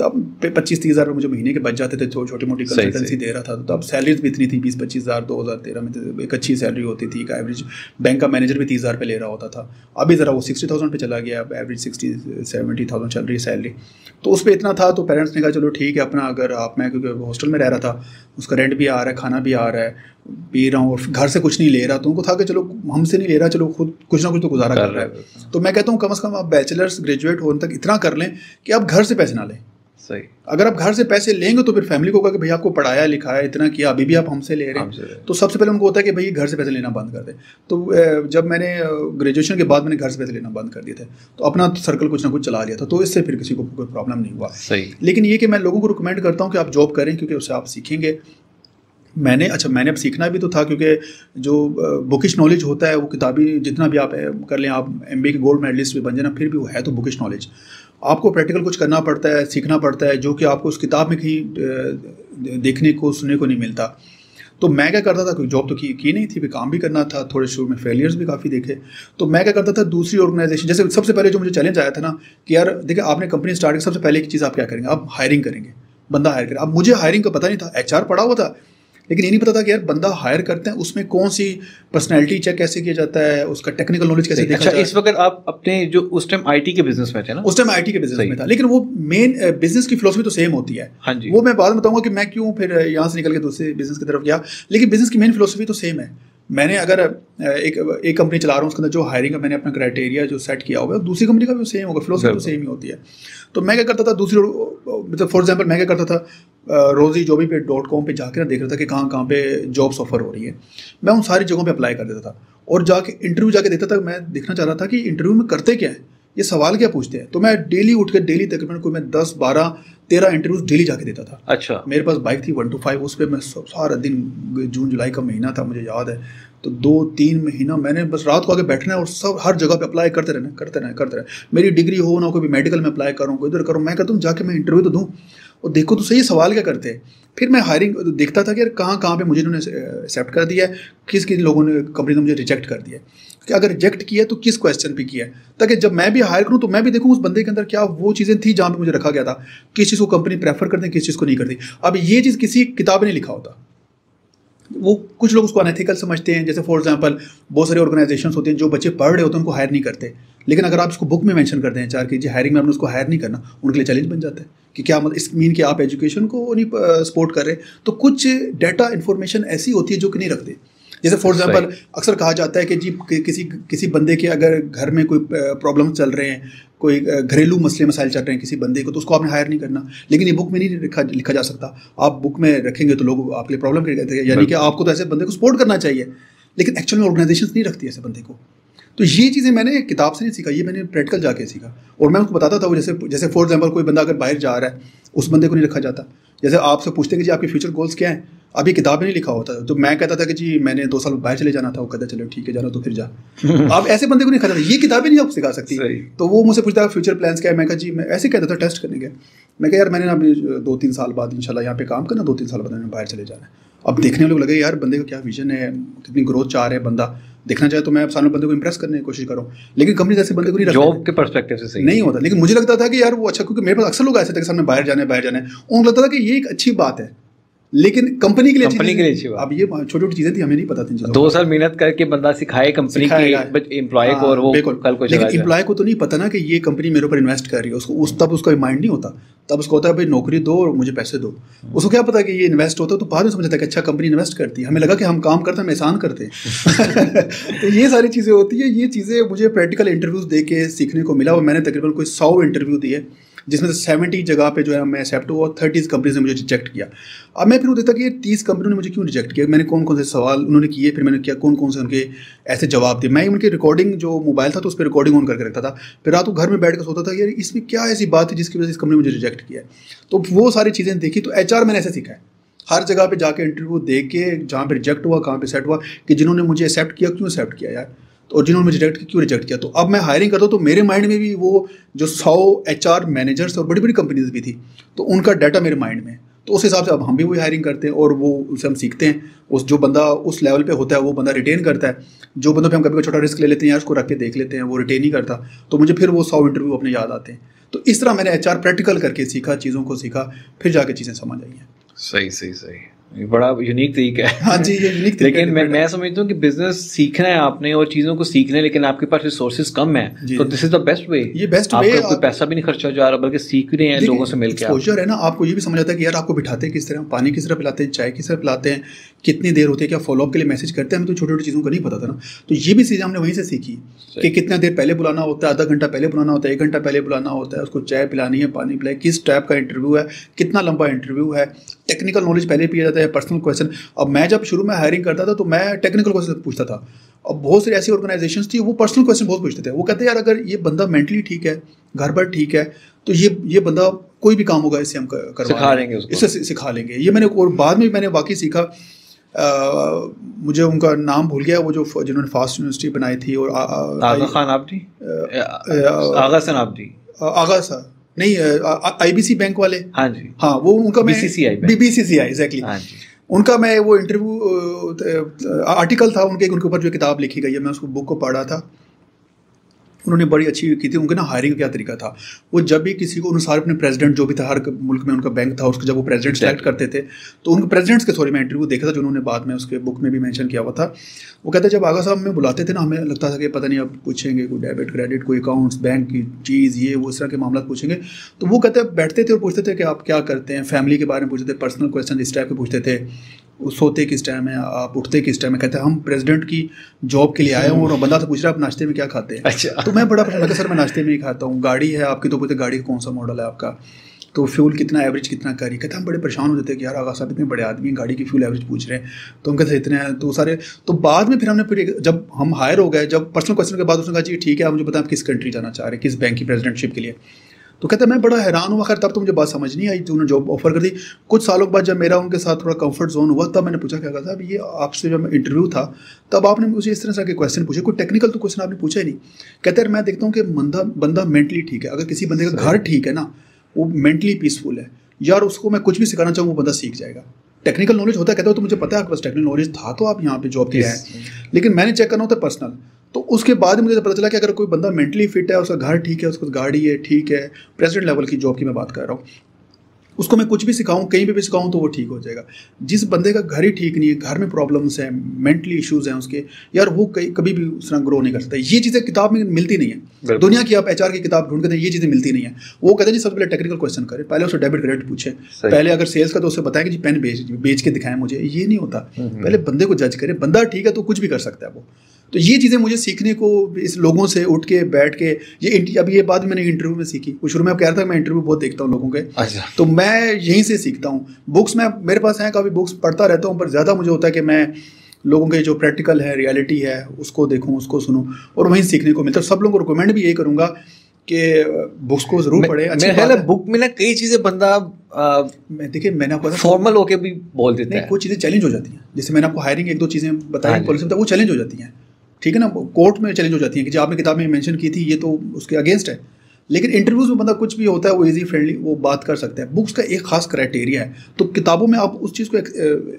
तब पच्चीस तीस हज़ार मुझे महीने के बच जाते थे जो छोटी मोटी कंसल्टेंसी दे रहा था तो तब सैलरीज भी इतनी थी बीस पच्चीस हज़ार दो हज़ार तेरह में तो एक अच्छी सैलरी होती थी एक एवरेज बैंक का मैनेजर भी तीस हज़ार पे ले रहा होता था। अभी ज़रा वो सिक्सटी थाउज़ेंड पे चला गया अब एवरेज सिक्सटी सेवेंटी थाउज़ेंड चल रही है सैलरी तो उस पर इतना था तो पेरेंट्स ने कहा चलो ठीक है अपना अगर आप मैं क्योंकि हॉस्टल में रह रहा था उसका रेंट भी आ रहा है खाना भी आ रहा है पी रहा हूँ और घर से कुछ नहीं ले रहा तो उनको था कि चलो हमसे नहीं ले रहा चलो खुद कुछ ना कुछ तो गुजारा कर रहा है। तो मैं कहता हूँ कम अज़ कम आप बैचलर्स ग्रेजुएट होने तक इतना कर लें कि आप घर से पैसे ना लें। सही। अगर आप घर से पैसे लेंगे तो फिर फैमिली को कहा कि भाई आपको पढ़ाया लिखाया इतना किया अभी भी आप हमसे ले रहे हैं। तो सबसे पहले उनको होता है कि भाई घर से पैसे लेना बंद कर दे। तो जब मैंने ग्रेजुएशन के बाद मैंने घर से पैसे लेना बंद कर दिए थे। तो अपना सर्कल कुछ ना कुछ चला लिया था। तो इससे फिर किसी को कोई प्रॉब्लम नहीं हुआ। सही। लेकिन ये कि मैं लोगों को रिकमेंड करता हूँ कि आप जॉब करें क्योंकि उससे आप सीखेंगे। मैंने अच्छा मैंने अब सीखना भी तो था क्योंकि जो बुकिश नॉलेज होता है वो किताबी जितना भी आप कर लें आप एम के गोल्ड मेडलिस्ट भी बन जाना फिर भी वो है तो बुकिश नॉलेज आपको प्रैक्टिकल कुछ करना पड़ता है सीखना पड़ता है जो कि आपको उस किताब में कहीं देखने को सुनने को नहीं मिलता। तो मैं क्या करता था कोई जॉब तो की, की नहीं थी भी काम भी करना था थोड़े शुरू में फेलियर्स भी काफ़ी देखे। तो मैं क्या करता था दूसरी ऑर्गेनाइजेशन जैसे सबसे पहले जो मुझे चैलेंज आया था ना कि यार देखिए आपने कंपनी स्टार्ट की सबसे पहले एक चीज़ आप क्या करेंगे? आप हायरिंग करेंगे। बंदा हायर करें। अब मुझे हायरिंग का पता नहीं था एचआर पढ़ा हुआ था। लेकिन ये नहीं पता था कि यार बंदा हायर करते हैं उसमें कौन सी पर्सनैलिटी चेक कैसे किया जाता है उसका टेक्निकल नॉलेज कैसे देखा अच्छा इस वक्त आप अपने जो उस टाइम आईटी के बिज़नेस में थे ना? उस टाइम आईटी के बिज़नेस में था लेकिन वो मेन बिज़नेस की फिलोसफी तो सेम होती है। हाँ जी। वो मैं बाद में बताऊँगा कि मैं क्यों फिर यहाँ से निकल के दूसरे बिज़नेस की तरफ़ गया। लेकिन बिज़नेस की मेन फिलोसफी तो सेम है। मैंने अगर एक एक कंपनी चला रहा हूँ उसके अंदर जो हायरिंग का मैंने अपना क्राइटेरिया जो सेट किया होगा दूसरी कंपनी का भी सेम होगा फिलोसफी तो सेम ही होती है। तो मैं क्या करता था दूसरी मतलब फॉर एग्ज़ाम्पल मैं क्या करता था रोजी जो भी पे डॉट कॉम पर जाकर ना देख रहा था कि कहाँ कहाँ पे जॉब्स ऑफ़र हो रही है। मैं उन सारी जगहों पर अप्लाई कर देता था। और जाके इंटरव्यू जाके देखता था मैं देखना चाह रहा था कि इंटरव्यू में करते क्या है? ये सवाल क्या पूछते हैं? तो मैं डेली उठ के डेली तकरीबन कोई मैं दस बारह तेरह इंटरव्यूज़ डेली जाके देता था। अच्छा। मेरे पास बाइक थी वन टू फाइव उस पर मैं सारा दिन जून जुलाई का महीना था मुझे याद है। तो दो तीन महीना मैंने बस रात को आगे बैठना है और सब हर जगह पे अप्लाई करते रहना करते रहना करते रहना मेरी डिग्री हो ना कोई भी मेडिकल में अप्लाई करूँ कोई इधर करूँ मैं कहता हूँ जाके मैं इंटरव्यू तो दूँ। और देखो तो सही, सवाल क्या करते हैं? फिर मैं हायरिंग देखता था कि यार कहाँ कहाँ पर मुझे इन्होंने एक्सेप्ट कर दिया है, किस किन लोगों ने कंपनी ने मुझे रिजेक्ट कर दिया कि अगर रिजेक्ट किया तो किस क्वेश्चन पे किया ताकि जब मैं भी हायर करूँ तो मैं भी देखूँ उस बंदे के अंदर क्या वो चीज़ें थी जहाँ पे मुझे रखा गया था। किस चीज़ को कंपनी प्रेफर करते हैं, किस चीज़ को नहीं करती। अब ये चीज़ किसी किताब ने लिखा होता। वो कुछ लोग उसको अनएथिकल समझते हैं, जैसे फॉर एग्जांपल बहुत सारी ऑर्गेनाइजेशन होती हैं जो बच्चे पढ़ रहे होते हैं, उनको हायर नहीं करते। लेकिन अगर आप उसको बुक में मैंशन करते हैं चार के जी हायरिंग में आपने उसको हायर नहीं करना, उनके लिए चैलेंज बन जाता है कि क्या मतलब इस मीन कि आप एजुकेशन को नहीं सपोर्ट कर रहे। तो कुछ डाटा इन्फॉर्मेशन ऐसी होती है जो कि नहीं रखते। जैसे फॉर एग्ज़ाम्पल अक्सर कहा जाता है कि जी कि, किसी किसी बंदे के अगर घर में कोई प्रॉब्लम चल रहे हैं कोई घरेलू मसले मसाइल चल रहे हैं किसी बंदे को तो उसको आपने हायर नहीं करना। लेकिन ये बुक में नहीं लिखा लिखा जा सकता। आप बुक में रखेंगे तो लोग आपके लिए प्रॉब्लम कहते हैं यानी कि आपको तो ऐसे बंदे को सपोर्ट करना चाहिए। लेकिन एक्चुअल में ऑर्गेनाइजेशन नहीं रखती ऐसे बंदे को। तो ये चीज़ें मैंने किताब से नहीं सीखा ये मैंने प्रैक्टिकल जाके सीखा। और मैं उसको बताता था वो जैसे जैसे फॉर एग्ज़ाम्पल कोई बंदा अगर बाहर जा रहा है उस बंदे को नहीं रखा जाता। जैसे आपसे पूछते हैं कि जी आपके फ्यूचर गोल्स क्या हैं? अभी किताब नहीं लिखा होता तो मैं कहता था कि जी मैंने दो साल बाहर चले जाना था वो कहता चलो ठीक है जाना तो फिर जा। आप ऐसे बंदे को नहीं खाता ये किताबें नहीं आप सिखा सकती। तो वो मुझसे पूछता है फ्यूचर प्लान्स क्या है? मैं कहा जी मैं ऐसे कहता था टेस्ट करने के। मैं कहा यार मैंने अभी दो तीन साल बाद इंशाल्लाह यहाँ पे काम करना दो तीन साल बाद मैंने बाहर चले जाना है। अब देखने वाले लगे यार बंदे का क्या विजन है? कितनी ग्रोथ चाह रहा है बंदा। देखना चाहे तो मैं सामने बंदे को इंप्रेस करने की कोशिश करूँ। लेकिन कंपनी जैसे बंदे को नहीं जॉब के परस्पेक्टिव से सही। नहीं होता। लेकिन मुझे लगता था कि यार वो अच्छा क्योंकि मेरे पास अक्सर लोग ऐसे थे कि सामने बाहर जाने बाहर जाने उनको लगता था कि ये एक अच्छी बात है। लेकिन कंपनी के लिए कंपनी के लिए अच्छी अब ये छोटी छोटी चीज़ें थी हमें नहीं पता थी दो साल मेहनत करके बंदा सिखाए कंपनी के एम्प्लॉय को और वो कल को लेकिन एम्प्लॉय को तो नहीं पता ना कि ये कंपनी मेरे ऊपर इन्वेस्ट कर रही है। उसको उस तब उसका माइंड नहीं होता। तब उसको होता है भाई नौकरी दो और मुझे पैसे दो। उसको क्या पता कि ये इन्वेस्ट होता है तो बाद में समझता है कि अच्छा कंपनी इन्वेस्ट करती है। हमें लगा कि हम काम करते हैं हम एहसान करते हैं। तो ये सारी चीज़ें होती है। ये चीज़ें मुझे प्रैक्टिकल इंटरव्यूज़ दे के सीखने को मिला और मैंने तकरीबन कोई सौ इंटरव्यू दिए। जिसमें से सेवेंटी जगह पे जो है मैं एक्सेप्ट हुआ और थर्टीज़ कंपनीज़ ने मुझे रिजेक्ट किया। अब मैं फिर वो देखता कि ये तीस कंपनियों ने मुझे क्यों रिजेक्ट किया? मैंने कौन कौन से सवाल उन्होंने किए, फिर मैंने किया कौन कौन से उनके ऐसे जवाब दिए? मैं उनकी रिकॉर्डिंग जो मोबाइल था तो उस पर रिकॉर्डिंग ऑन करके रखता था। फिर रात को घर में बैठ कर सोता था यार इसमें क्या ऐसी बात है जिसकी वजह से इस कंपनी ने मुझे रिजेक्ट किया तो वो सारी चीज़ें देखी तो एचआर मैंने ऐसे सीखा है। हर जगह पे जाके इंटरव्यू दे के, जहाँ पे रिजेक्ट हुआ, कहाँ पे सेट हुआ, कि जिन्होंने मुझे एक्सेप्ट किया, क्यों एक्सेप्ट किया यार? तो और जिन्होंने रिजेक्ट किया क्यों रिजेक्ट किया? तो अब मैं हायरिंग करता हूँ तो मेरे माइंड में भी वो जो सौ एच आर मैनेजर्स और बड़ी बड़ी कंपनीज़ भी थी तो उनका डाटा मेरे माइंड में तो उस हिसाब से अब हम भी वही हायरिंग करते हैं और वो उसे हम सीखते हैं। उस जो बंदा उस लेवल पे होता है, वो बंदा रिटेन करता है। जो बंदा पे हम कभी छोटा रिस्क ले लेते हैं या उसको रख के देख लेते हैं, वो रिटेन ही करता। तो मुझे फिर वो सौ इंटरव्यू अपने याद आते हैं। तो इस तरह मैंने एचआर प्रैक्टिकल करके सीखा, चीज़ों को सीखा, फिर जाके चीज़ें समझ आई हैं। सही सही सही। बड़ा यूनिक तरीका है। हाँ जी ये यूनिक लेकिन मैं मैं समझता हूँ कि बिज़नेस सीखना है आपने और चीज़ों को सीखना है लेकिन आपके पास रिसोर्सेज कम है। तो this is the best way ये बेस्ट वे कोई पैसा भी नहीं खर्चा जा रहा बल्कि सीख रहे हैं लोगों से मिलकर एक्सपोजर है ना आपको ये भी समझ आता है कि यार आपको बिठाते हैं किस तरह पानी किस तरह पिलाते हैं चाय किस तरह पिलाते हैं कितनी देर होती है क्या फॉलोअप के लिए मैसेज करते हैं हमें तो छोटी छोटी चीज़ों का नहीं पता था ना। तो ये भी चीज़ें हमने वहीं से सीखी कि कितना देर पहले बुलाना होता है आधा घंटा पहले बुलाना होता है एक घंटा पहले बुलाना होता है उसको चाय पिलानी है पानी पिलाए किस टाइप का इंटरव्यू है कितना लंबा इंटरव्यू है टेक्निकल नॉलेज पहले पिया जाता है पर्सनल क्वेश्चन अब मैं जब शुरू में हायरिंग करता था तो मैं टेक्निकल क्वेश्चन पूछता था। अब बहुत सारी ऐसी ऑर्गेनाइजेशन थी वो पर्सनल क्वेश्चन बहुत पूछते थे। वो कहते यार अगर ये बंदा मेंटली ठीक है घर पर ठीक है तो ये ये बंदा कोई भी काम होगा इससे हम करवा सिखा लेंगे इससे सिखा लेंगे। ये मैंने और बाद में मैंने बाकी सीखा मुझे उनका नाम भूल गया वो जो जिन्होंने फास्ट यूनिवर्सिटी बनाई थी और आगा खान आबदी आगा सन आबदी आगा सर। नहीं आईबीसी बैंक वाले। हाँ जी। हाँ वो उनका बीसीसीआई बीसीसीआई एग्जैक्टली हाँ जी। उनका मैं वो इंटरव्यू आर्टिकल था उनके उनके ऊपर जो किताब लिखी गई है मैं उसको बुक को पढ़ा था। उन्होंने बड़ी अच्छी की थी उनके ना हायरिंग का क्या तरीका था? वो जब भी किसी को उन्होंने सारे अपने प्रेसिडेंट जो भी था हर मुल्क में उनका बैंक था उसके जब वो प्रेसिडेंट सेलेक्ट करते थे तो उनके प्रेसिडेंट्स के सॉरी मैं इंटरव्यू देखा था जो उन्होंने बाद में उसके बुक में भी मैंशन किया हुआ था। वो कहते जब आगा साहब हमें बुलाते थे ना हमें लगता था कि पता नहीं अब पूछेंगे कोई डेबिट क्रेडिट कोई अकाउंट्स बैंक की चीज़ ये वो इस तरह के मामला पूछेंगे। तो वो कहते बैठते थे और पूछते थे कि आप क्या करते हैं? फैमिली के बारे में पूछते थे पर्सनल क्वेश्चन इस टाइप के पूछते थे। सोते किस टाइम है आप उठते किस टाइम है कहते हैं हम प्रेसिडेंट की जॉब के लिए आए हूँ और बंदा तो पूछ रहा है आप नाश्ते में क्या खाते हैं? अच्छा। तो मैं बड़ा पसंद लगा सर मैं नाश्ते में ही खाता हूँ गाड़ी है आपकी तो पूछते गाड़ी कौन सा मॉडल है आपका? तो फ्यूल कितना एवरेज कितना करी कहते हम बड़े परेशान हो जाते हैं कि यार आगा साहब इतने बड़े आदमी गाड़ी की फ्यूल एवरेज पूछ रहे हैं। तो हम कहते इतने हैं। तो सारे तो बाद में फिर हमने फिर जब हम हायर हो गए जब पर्सनल क्वेश्चन के बाद उसने कहा जी ठीक है आप मुझे बताएँ आप किस कंट्री जाना चाह रहे हैं किस बैंक की प्रेसिडेंटशिप के लिए? तो कहते मैं बड़ा हैरान हुआ खैर तब तो मुझे बात समझ नहीं आई तो उन्होंने जॉब ऑफ़र कर दी। कुछ सालों के बाद जब मेरा उनके साथ थोड़ा कंफर्ट जोन हुआ तब मैंने पूछा क्या कहा था ये आपसे जब इंटरव्यू था तब आपने मुझे इस तरह से क्वेश्चन पूछे कोई टेक्निकल तो क्वेश्चन आपने पूछा ही नहीं। कहते मैं देखता हूँ कि बंदा बंदा मेंटली ठीक है अगर किसी बंदे का घर ठीक है ना वो मेंटली पीसफुल है यार उसको मैं कुछ भी सिखाना चाहूँ वो बंदा सीख जाएगा। टेक्निकल नॉलेज होता है कहते हो तो मुझे पता है आपके पास टेक्निकल नॉलेज था तो आप यहाँ पे जॉब किया है लेकिन मैंने चेक करना होता है पर्सनल तो उसके बाद मुझे पता चला कि अगर कोई बंदा मेंटली फिट है उसका घर ठीक है उसका गाड़ी है ठीक है प्रेसिडेंट लेवल की जॉब की मैं बात कर रहा हूँ उसको मैं कुछ भी सिखाऊं कहीं भी भी सिखाऊं तो वो ठीक हो जाएगा। जिस बंदे का घर ही ठीक नहीं है घर में प्रॉब्लम्स हैं मेंटली इश्यूज़ हैं उसके यार वो कहीं कभी भी उस तरह ग्रो नहीं कर सकता। ये चीज़ें किताब में मिलती नहीं है। दुनिया की आप एचआर की किताब ढूंढ के ये चीज़ें मिलती नहीं है। वो कहते हैं जी सबसे पहले टेक्निकल क्वेश्चन करें पहले उसको डेबिट क्रेडिट पूछे। पहले अगर सेल्स का तो उससे बताएँ कि जी पेन बेच बेच के दिखाएँ मुझे। ये नहीं होता। हम्म, हम्म। पहले बंदे को जज करें बंदा ठीक है तो कुछ भी कर सकता है वो। तो ये चीज़ें मुझे सीखने को इस लोगों से उठ के बैठ के ये अब ये बात मैंने इंटरव्यू में सीखी। वो शुरू में आप कह रहा था मैं इंटरव्यू बहुत देखता हूँ लोगों के। अच्छा। तो मैं यहीं से सीखता हूँ। बुक्स में मेरे पास हैं काफ़ी बुक्स पढ़ता रहता हूँ पर ज़्यादा मुझे होता है कि मैं लोगों के जो प्रैक्टिकल है रियलिटी है उसको देखूँ उसको सुनूँ और वहीं सीखने को मिलता है। सब लोगों को रिकमेंड भी यही करूँगा कि बुक्स को ज़रूर पढ़े अच्छी है बुक में ना कई चीज़ें बंदा मैं देखिए मैंने आपको फॉर्मल होके भी बोल देते हैं। कुछ चीज़ें चैलेंज हो जाती हैं। जैसे मैंने आपको हायरिंग एक दो चीज़ें बताई पॉलिसी हाँ वो चैलेंज हो जाती हैं। ठीक है ना? कोर्ट में चैलेंज हो जाती है कि जो आपने किताब में मेंशन की थी ये तो उसके अगेंस्ट है। लेकिन इंटरव्यूज़ में बंदा कुछ भी होता है वो इजी फ्रेंडली वो बात कर सकता है। बुक्स का एक खास क्राइटेरिया है। तो किताबों में आप उस चीज़ को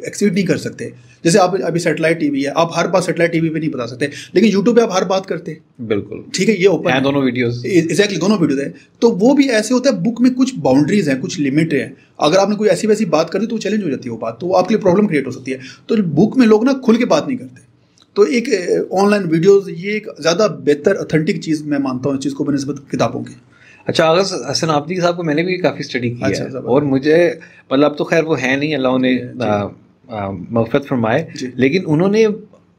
एक्सीड नहीं कर सकते। जैसे आप अभी सेटेलाइट टीवी है आप हर बात सेटेलाइट टीवी पे नहीं बता सकते। लेकिन यूट्यूब पे आप हर बात करते हैं। बिल्कुल। ठीक है? ये ओपन है दोनों वीडियोस एग्जैक्टली दोनों वीडियोज़ है। तो वो भी ऐसे होता है बुक में कुछ बाउंड्रीज हैं कुछ लिमिट है। अगर आपने कोई ऐसी वैसी बात कर दी तो चैलेंज हो जाती है वो बात। तो आपके लिए प्रॉब्लम क्रिएट हो सकती है। तो बुक में लोग ना खुल के बात नहीं करते। तो एक ऑनलाइन वीडियोस ये एक ज़्यादा बेहतर ऑथेंटिक चीज़ मैं मानता हूँ इस चीज़ को बनस्बत किताबों की। अच्छा अगर हसन आपदी साहब को मैंने भी काफ़ी स्टडी किया अच्छा, है। और मुझे मतलब अब तो खैर वो है नहीं अल्लाह ने मफरत फरमाए। लेकिन उन्होंने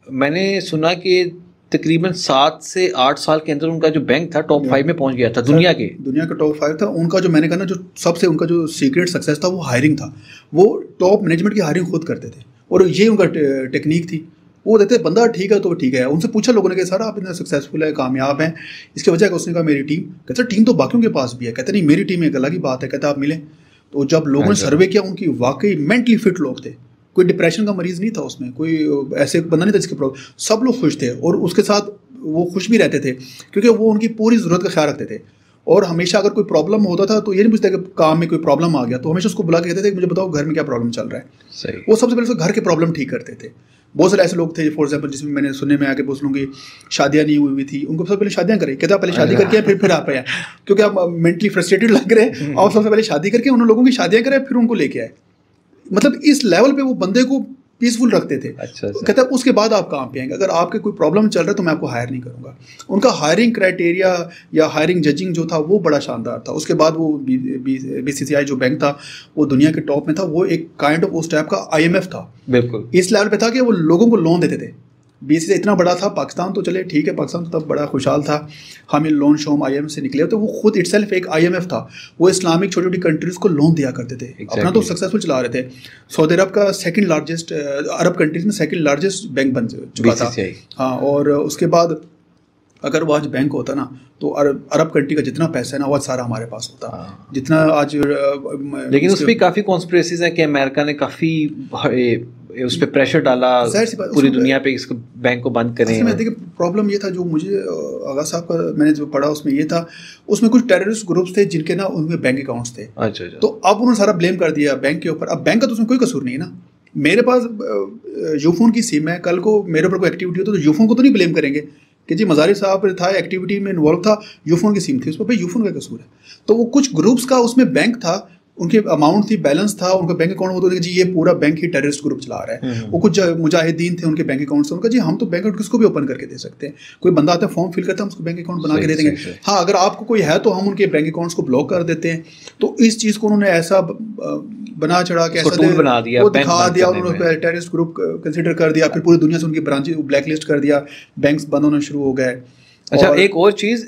मैंने सुना कि तकरीबन सात से आठ साल के अंदर उनका जो बैंक था टॉप फाइव में पहुँच गया था दुनिया के। दुनिया का टॉप फाइव था। उनका जो मैंने कहा ना जो सबसे उनका जो सीक्रेट सक्सेस था वो हायरिंग था। वो टॉप मैनेजमेंट की हायरिंग खुद करते थे। और ये उनका टेक्निक थी। वो देते बंदा ठीक है तो ठीक है। उनसे पूछा लोगों ने कहा सर आप इतना सक्सेसफुल है कामयाब हैं। इसकी वजह क्या उसने कहा मेरी टीम कहते टीम तो बाकियों के पास भी है। कहते नहीं मेरी टीम एक अलग ही बात है। कहते आप मिले। तो जब लोगों ने अच्छा। सर्वे किया उनकी वाकई मेंटली फिट लोग थे। कोई डिप्रेशन का मरीज़ नहीं था उसमें कोई ऐसे बंदा नहीं था जिसके प्रॉब्लम सब लोग खुश थे और उसके साथ वो खुश भी रहते थे क्योंकि वो उनकी पूरी ज़रूरत का ख्याल रखते थे। और हमेशा अगर कोई प्रॉब्लम होता था तो ये नहीं पूछता कि काम में कोई प्रॉब्लम आ गया तो हमेशा उसको बुला के कहते थे कि मुझे बताओ घर में क्या प्रॉब्लम चल रहा है? सही। वो सबसे पहले उसको घर के प्रॉब्लम ठीक करते थे। बहुत सारे ऐसे लोग थे फॉर एग्ज़ाम्पल जिसमें मैंने सुनने में आके बहुत लोगों की शादियाँ नहीं हुई हुई थी। उनको सबसे पहले शादियाँ करें कहते पहले शादी करके फिर फिर आप आए। क्योंकि आप मेंटली फ्रस्ट्रेटेड लग रहे हैं। और सबसे पहले शादी करके उन लोगों की शादियाँ करें फिर उनको लेके आए। मतलब इस लेवल पे वो बंदे को पीसफुल रखते थे। अच्छा अच्छा। कहता है उसके बाद आप काम पे आएँगे? अगर आपके कोई प्रॉब्लम चल रहा है तो मैं आपको हायर नहीं करूँगा। उनका हायरिंग क्राइटेरिया या हायरिंग जजिंग जो था वो बड़ा शानदार था। उसके बाद वो बी सी जो बैंक था वो दुनिया के टॉप में था। वो एक काइंड ऑफ़ उस टाइप का आई एम एफ़ था। बिल्कुल। इस लेवल पे था कि वो लोगों को लोन देते थे। बीसी से इतना बड़ा था पाकिस्तान तो चले ठीक है पाकिस्तान तो तब बड़ा खुशहाल था। हम ये लोन शोम आईएमएफ से निकले तो वो खुद इटसेल्फ एक आईएमएफ था। वो इस्लामिक छोटी छोटी कंट्रीज़ को लोन दिया करते थे। exactly. अपना तो सक्सेसफुल चला रहे थे। सऊदी अरब का सेकंड लार्जेस्ट अरब कंट्रीज़ में सेकेंड लार्जेस्ट बैंक बन चुका था। हाँ और उसके बाद अगर वो आज बैंक होता ना तो अरब अरब कंट्री का जितना पैसा है ना वो आज सारा हमारे पास होता। हाँ। जितना आज लेकिन उस पर काफ़ी कॉन्स्परेसीज हैं कि अमेरिका ने काफ़ी उस पर प्रेशर डाला पूरी दुनिया पे इसको बैंक को बंद करें। में देखिए प्रॉब्लम ये था जो मुझे आगा साहब का मैंने जो पढ़ा उसमें ये था उसमें कुछ टेररिस्ट ग्रुप्स थे जिनके ना उनके बैंक अकाउंट्स थे। अच्छा अच्छा। तो अब उन्होंने सारा ब्लेम कर दिया बैंक के ऊपर। अब बैंक का तो उसमें कोई कसूर नहीं है ना। मेरे पास यूफोन की सिम है कल को मेरे ऊपर कोई एक्टिविटी हो तो यूफोन को तो नहीं ब्लेम करेंगे। कि जी मजारी साहब था एक्टिविटी में इन्वॉल्व था यूफोन की सिम थी उस पर भाई यूफोन का कसूर है। तो वो कुछ ग्रुप्स का उसमें बैंक था उनके अमाउंट थी बैलेंस था उनका बैंक अकाउंट होता था जी ये पूरा बैंक ही टेररिस्ट ग्रुप चला रहा है। हम्म। वो कुछ मुजाहिदीन थे उनके बैंक अकाउंट से उनका जी हम तो बैंक अकाउंट किसको भी ओपन करके दे सकते हैं? कोई बंदा आता है फॉर्म फिल करता है हम उसको बैंक अकाउंट बना के दे देंगे। हाँ अगर आपको कोई है तो हम उनके बैंक अकाउंट्स को ब्लॉक कर देते हैं। तो इस चीज़ को उन्होंने ऐसा बना चढ़ा के ऐसा बना दिया, वो बैंक दिखा दिया उन्होंने टेररिस्ट ग्रुप कंसिडर कर दिया फिर पूरी दुनिया से उनकी ब्रांचेज ब्लैक लिस्ट कर दिया बैंक्स बंद होना शुरू हो गए। अच्छा और- एक और चीज़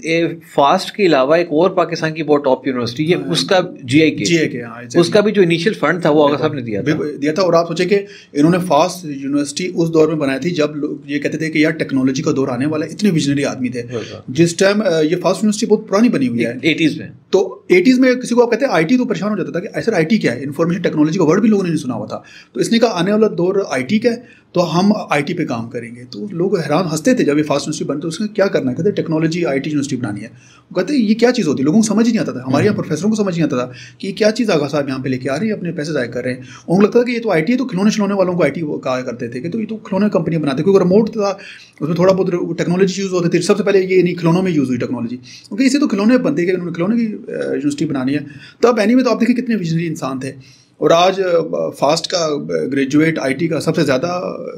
फास्ट के अलावा एक और पाकिस्तान की बहुत टॉप यूनिवर्सिटी है उसका जीआई के GA के हाँ उसका भी जो इनिशियल फंड था वो आगा साहब ने दिया था। दिया था और आप सोचे कि इन्होंने फास्ट यूनिवर्सिटी उस दौर में बनाई थी जब लोग ये कहते थे कि यार टेक्नोलॉजी का दौर आने वाला इतने विजनरी आदमी थे। जिस टाइम ये फास्ट यूनिवर्सिटी बहुत पुरानी बनी हुई है। एटीज में। तो एटीज़ में किसी को आप कहते हैं आईटी तो परेशान हो जाता था कि ऐसा आईटी क्या है? इन्फॉर्मेशन टेक्नोलॉजी का वर्ड भी लोगों ने नहीं सुना हुआ था। तो इसने कहा आने वाला दौर आईटी का है। तो हम आईटी पे काम करेंगे। तो लोग हैरान हँसते थे जब ये फास्ट यूनिवर्सिटी बनते उसमें क्या करना है? कहते टेक्नोलॉजी आईटी यूनिवर्सिटी बनानी है। वो कहते ये क्या चीज़ होती है? लोगों को समझ ही नहीं आता था। हमारे यहाँ प्रोफेसरों को समझ नहीं आता था कि ये क्या चीज़ आगा साहब यहाँ पे लेके आ रही है अपने पैसे जाया कर रहे हैं। उनको लगता था कि ये तो आईटी है तो खिलौने खिलौने वालों को आईटी कहा करते थे कि तो ये तो खिलौने कंपनी बनाते क्योंकि रिमोट था उसमें थोड़ा बहुत टेक्नोलॉजी यूज़ होती थी। सबसे पहले ये नहीं खिलौनों में यूज़ हुई टेक्नोलॉजी क्योंकि इसे तो खिलौने बनते कि उन्होंने खिलौने की यूनिवर्सिटी बनानी है। तो अब एनी में तो आप देखिए कितने विजनरी इंसान थे। और आज फास्ट का ग्रेजुएट आईटी का सबसे ज़्यादा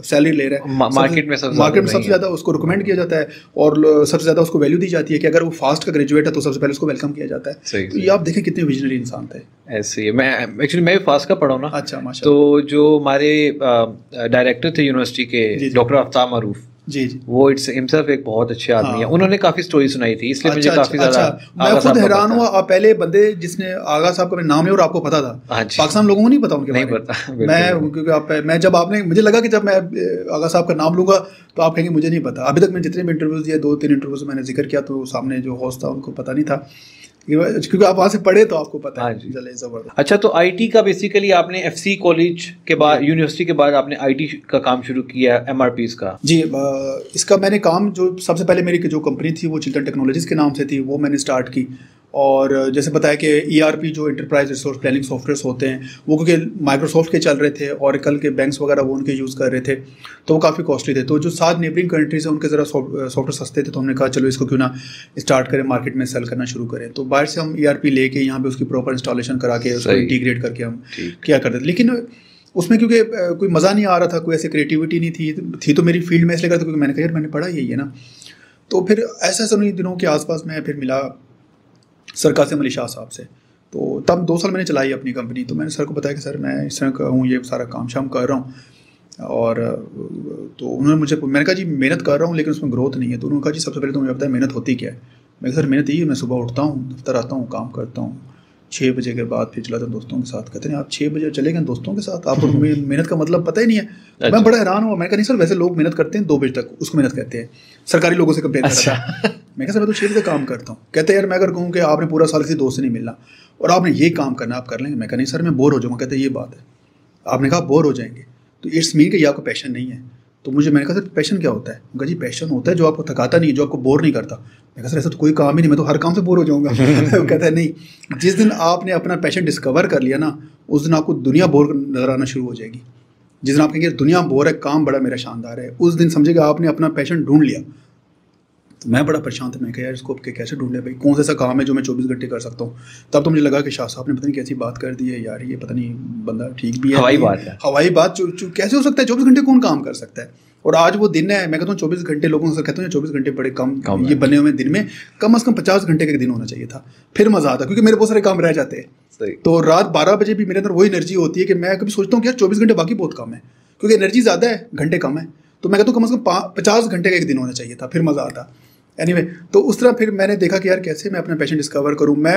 सैलरी ले रहा है। मार्केट में सबसे मार्केट में सबसे ज़्यादा उसको रिकमेंड किया जाता है और सबसे ज़्यादा उसको वैल्यू दी जाती है कि अगर वो फास्ट का ग्रेजुएट है तो सबसे पहले उसको वेलकम किया जाता है। सही, तो ये आप देखें कितने विजनरी इंसान थे। ऐसे ही मैं एक्चुअली मैं भी फास्ट का पढ़ा हूँ ना। अच्छा तो जो हमारे डायरेक्टर थे यूनिवर्सिटी के डॉक्टर आफ्ताब मारूफ। जी जी। वो इट्स हिमसेल्फ एक बहुत अच्छे आदमी है। हाँ। उन्होंने काफ़ी स्टोरी सुनाई थी इसलिए मुझे अच्छा काफ़ी अच्छा ज़्यादा अच्छा। मैं खुद हैरान हुआ पहले बंदे जिसने आगा साहब का नाम लिया और आपको पता था। हाँ पाकिस्तान लोगों को नहीं पता उनके नहीं पता, मैं क्योंकि आप मैं जब आपने मुझे लगा कि जब मैं आगा साहब का नाम लूँगा तो आप कहेंगे मुझे नहीं पता। अभी तक मैंने जितने भी इंटरव्यूज़ दिए दो तीन इंटरव्यूज़ मैंने ज़िक्र किया तो सामने जो होस्ट था उनको पता नहीं था। क्योंकि आप वहाँ से पढ़े तो आपको पता हाँ है ज़बरदस्त अच्छा तो आईटी का बेसिकली आपने एफसी कॉलेज के बाद यूनिवर्सिटी के बाद आपने आईटी का काम शुरू किया एम का? जी इसका मैंने काम जो सबसे पहले मेरी जो कंपनी थी वो चिल्ड्रन टेक्नोलॉजीज़ के नाम से थी वो मैंने स्टार्ट की। और जैसे बताया कि ई e जो इंटरप्राइज रिसोर्स प्लानिंग सॉफ्टवेयर होते हैं वो क्योंकि माइक्रोसॉफ्ट के चल रहे थे और कल के बैंक्स वगैरह वो उनके यूज़ कर रहे थे तो वो काफ़ी कॉस्टली थे। तो जो सात नेबरिंग कंट्रीज़ हैं उनके ज़रा सॉफ्टवेयर सस्ते थे तो हमने कहा चलो इसको क्यों ना स्टार्ट करें मार्केट में सेल करना शुरू करें। तो बाहर से हम ई आर पी लेके यहाँ पर उसकी प्रॉपर इंस्टॉलेशन करा के उसको इंटीग्रेट करके हम क्या करते थे। लेकिन उसमें क्योंकि कोई मज़ा नहीं आ रहा था कोई ऐसी क्रिएटिविटी नहीं थी थी तो मेरी फ़ील्ड में इसलिए करता क्योंकि मैंने कहा यार मैंने पढ़ा यही है ना। तो फिर ऐसा ऐसा उन्हीं दिनों के आसपास मैं फिर मिला सर कासिम अली शाह साहब से। तो तब दो साल मैंने चलाई अपनी कंपनी तो मैंने सर को बताया कि सर मैं इस तरह का हूँ, ये सारा काम शाम कर रहा हूँ। और तो उन्होंने मुझे, मैंने कहा जी मेहनत कर रहा हूँ, लेकिन उसमें ग्रोथ नहीं है। तो उन्होंने कहा जी, सबसे पहले तो मुझे बताया मेहनत होती क्या है? मैं सर मेहनत यही है, मैं सुबह उठता हूँ, दफ्तर आता हूँ, काम करता हूँ। छः बजे के बाद फिर चला था दोस्तों के साथ। कहते हैं आप छः बजे चले गए दोस्तों के साथ? आपको मेहनत का मतलब पता ही नहीं है। अच्छा। मैं बड़ा हैरान हुआ। मैंने कहा नहीं सर वैसे लोग मेहनत करते हैं दो बजे तक उसको मेहनत कहते हैं। सरकारी लोगों से कंप्लेन अच्छा। मैं कहा सर मैं तो छः बजे काम करता हूँ। कहते हैं यार मैं अगर कहूँ कि आपने पूरा साल किसी दोस्त से नहीं मिलना और आपने ये काम करना आप कर लेंगे। मैं कहा नहीं सर मैं बोर हो जाऊँगा। कहते ये बात है। आपने कहा बोर हो जाएँगे। तो इट्स मीन कि ये आपका पैशन नहीं है। तो मुझे, मैंने कहा, सर पैशन क्या होता है? उनका, जी पैशन होता है जो आपको थकाता नहीं, जो आपको बोर नहीं करता। मैं कहा, सर, ऐसा तो कोई काम ही नहीं, मैं तो हर काम से बोर हो जाऊँगा। वो कहता है, नहीं, जिस दिन आपने अपना पैशन डिस्कवर कर लिया ना, उस दिन आपको दुनिया बोर नज़र आना शुरू हो जाएगी। जिस दिन आप कहेंगे, दुनिया बोर है, काम बड़ा मेरा शानदार है। उस दिन समझेगा आपने अपना पैशन ढूंढ लिया। तो मैं बड़ा परेशान था मैं कहा यार इसको के कैसे ढूंढे भाई? कौन सा ऐसा काम है जो मैं चौबीस घंटे कर सकता हूँ? तब तो मुझे लगा कि शाह साहब ने पता नहीं कैसी बात कर दी है यार ये पता नहीं बंदा ठीक भी है हवाई बात है। हवाई बात कैसे हो सकता है? चौबीस घंटे कौन काम कर सकता है? और आज वो दिन है मैं कहता हूँ चौबीस घंटे लोगों से कहता हूँ चौबीस घंटे बड़े कम, कम ये बने हुए दिन में कम अज़ कम पचास घंटे का दिन होना चाहिए था। फिर मज़ा आता क्योंकि मेरे बहुत सारे काम रह जाते हैं। तो रात बारह बजे भी मेरे अंदर वही एनर्जी होती है कि मैं कभी सोचता हूँ कि यार चौबीस घंटे बाकी बहुत कम है क्योंकि एनर्जी ज़्यादा है घंटे कम है। तो मैं कहता हूँ कम अज़ कम पचास घंटे का एक दिन होना चाहिए था फिर मज़ा आता। एनी anyway, तो उस तरह फिर मैंने देखा कि यार कैसे मैं अपना पैशन डिस्कवर करूँ। मैं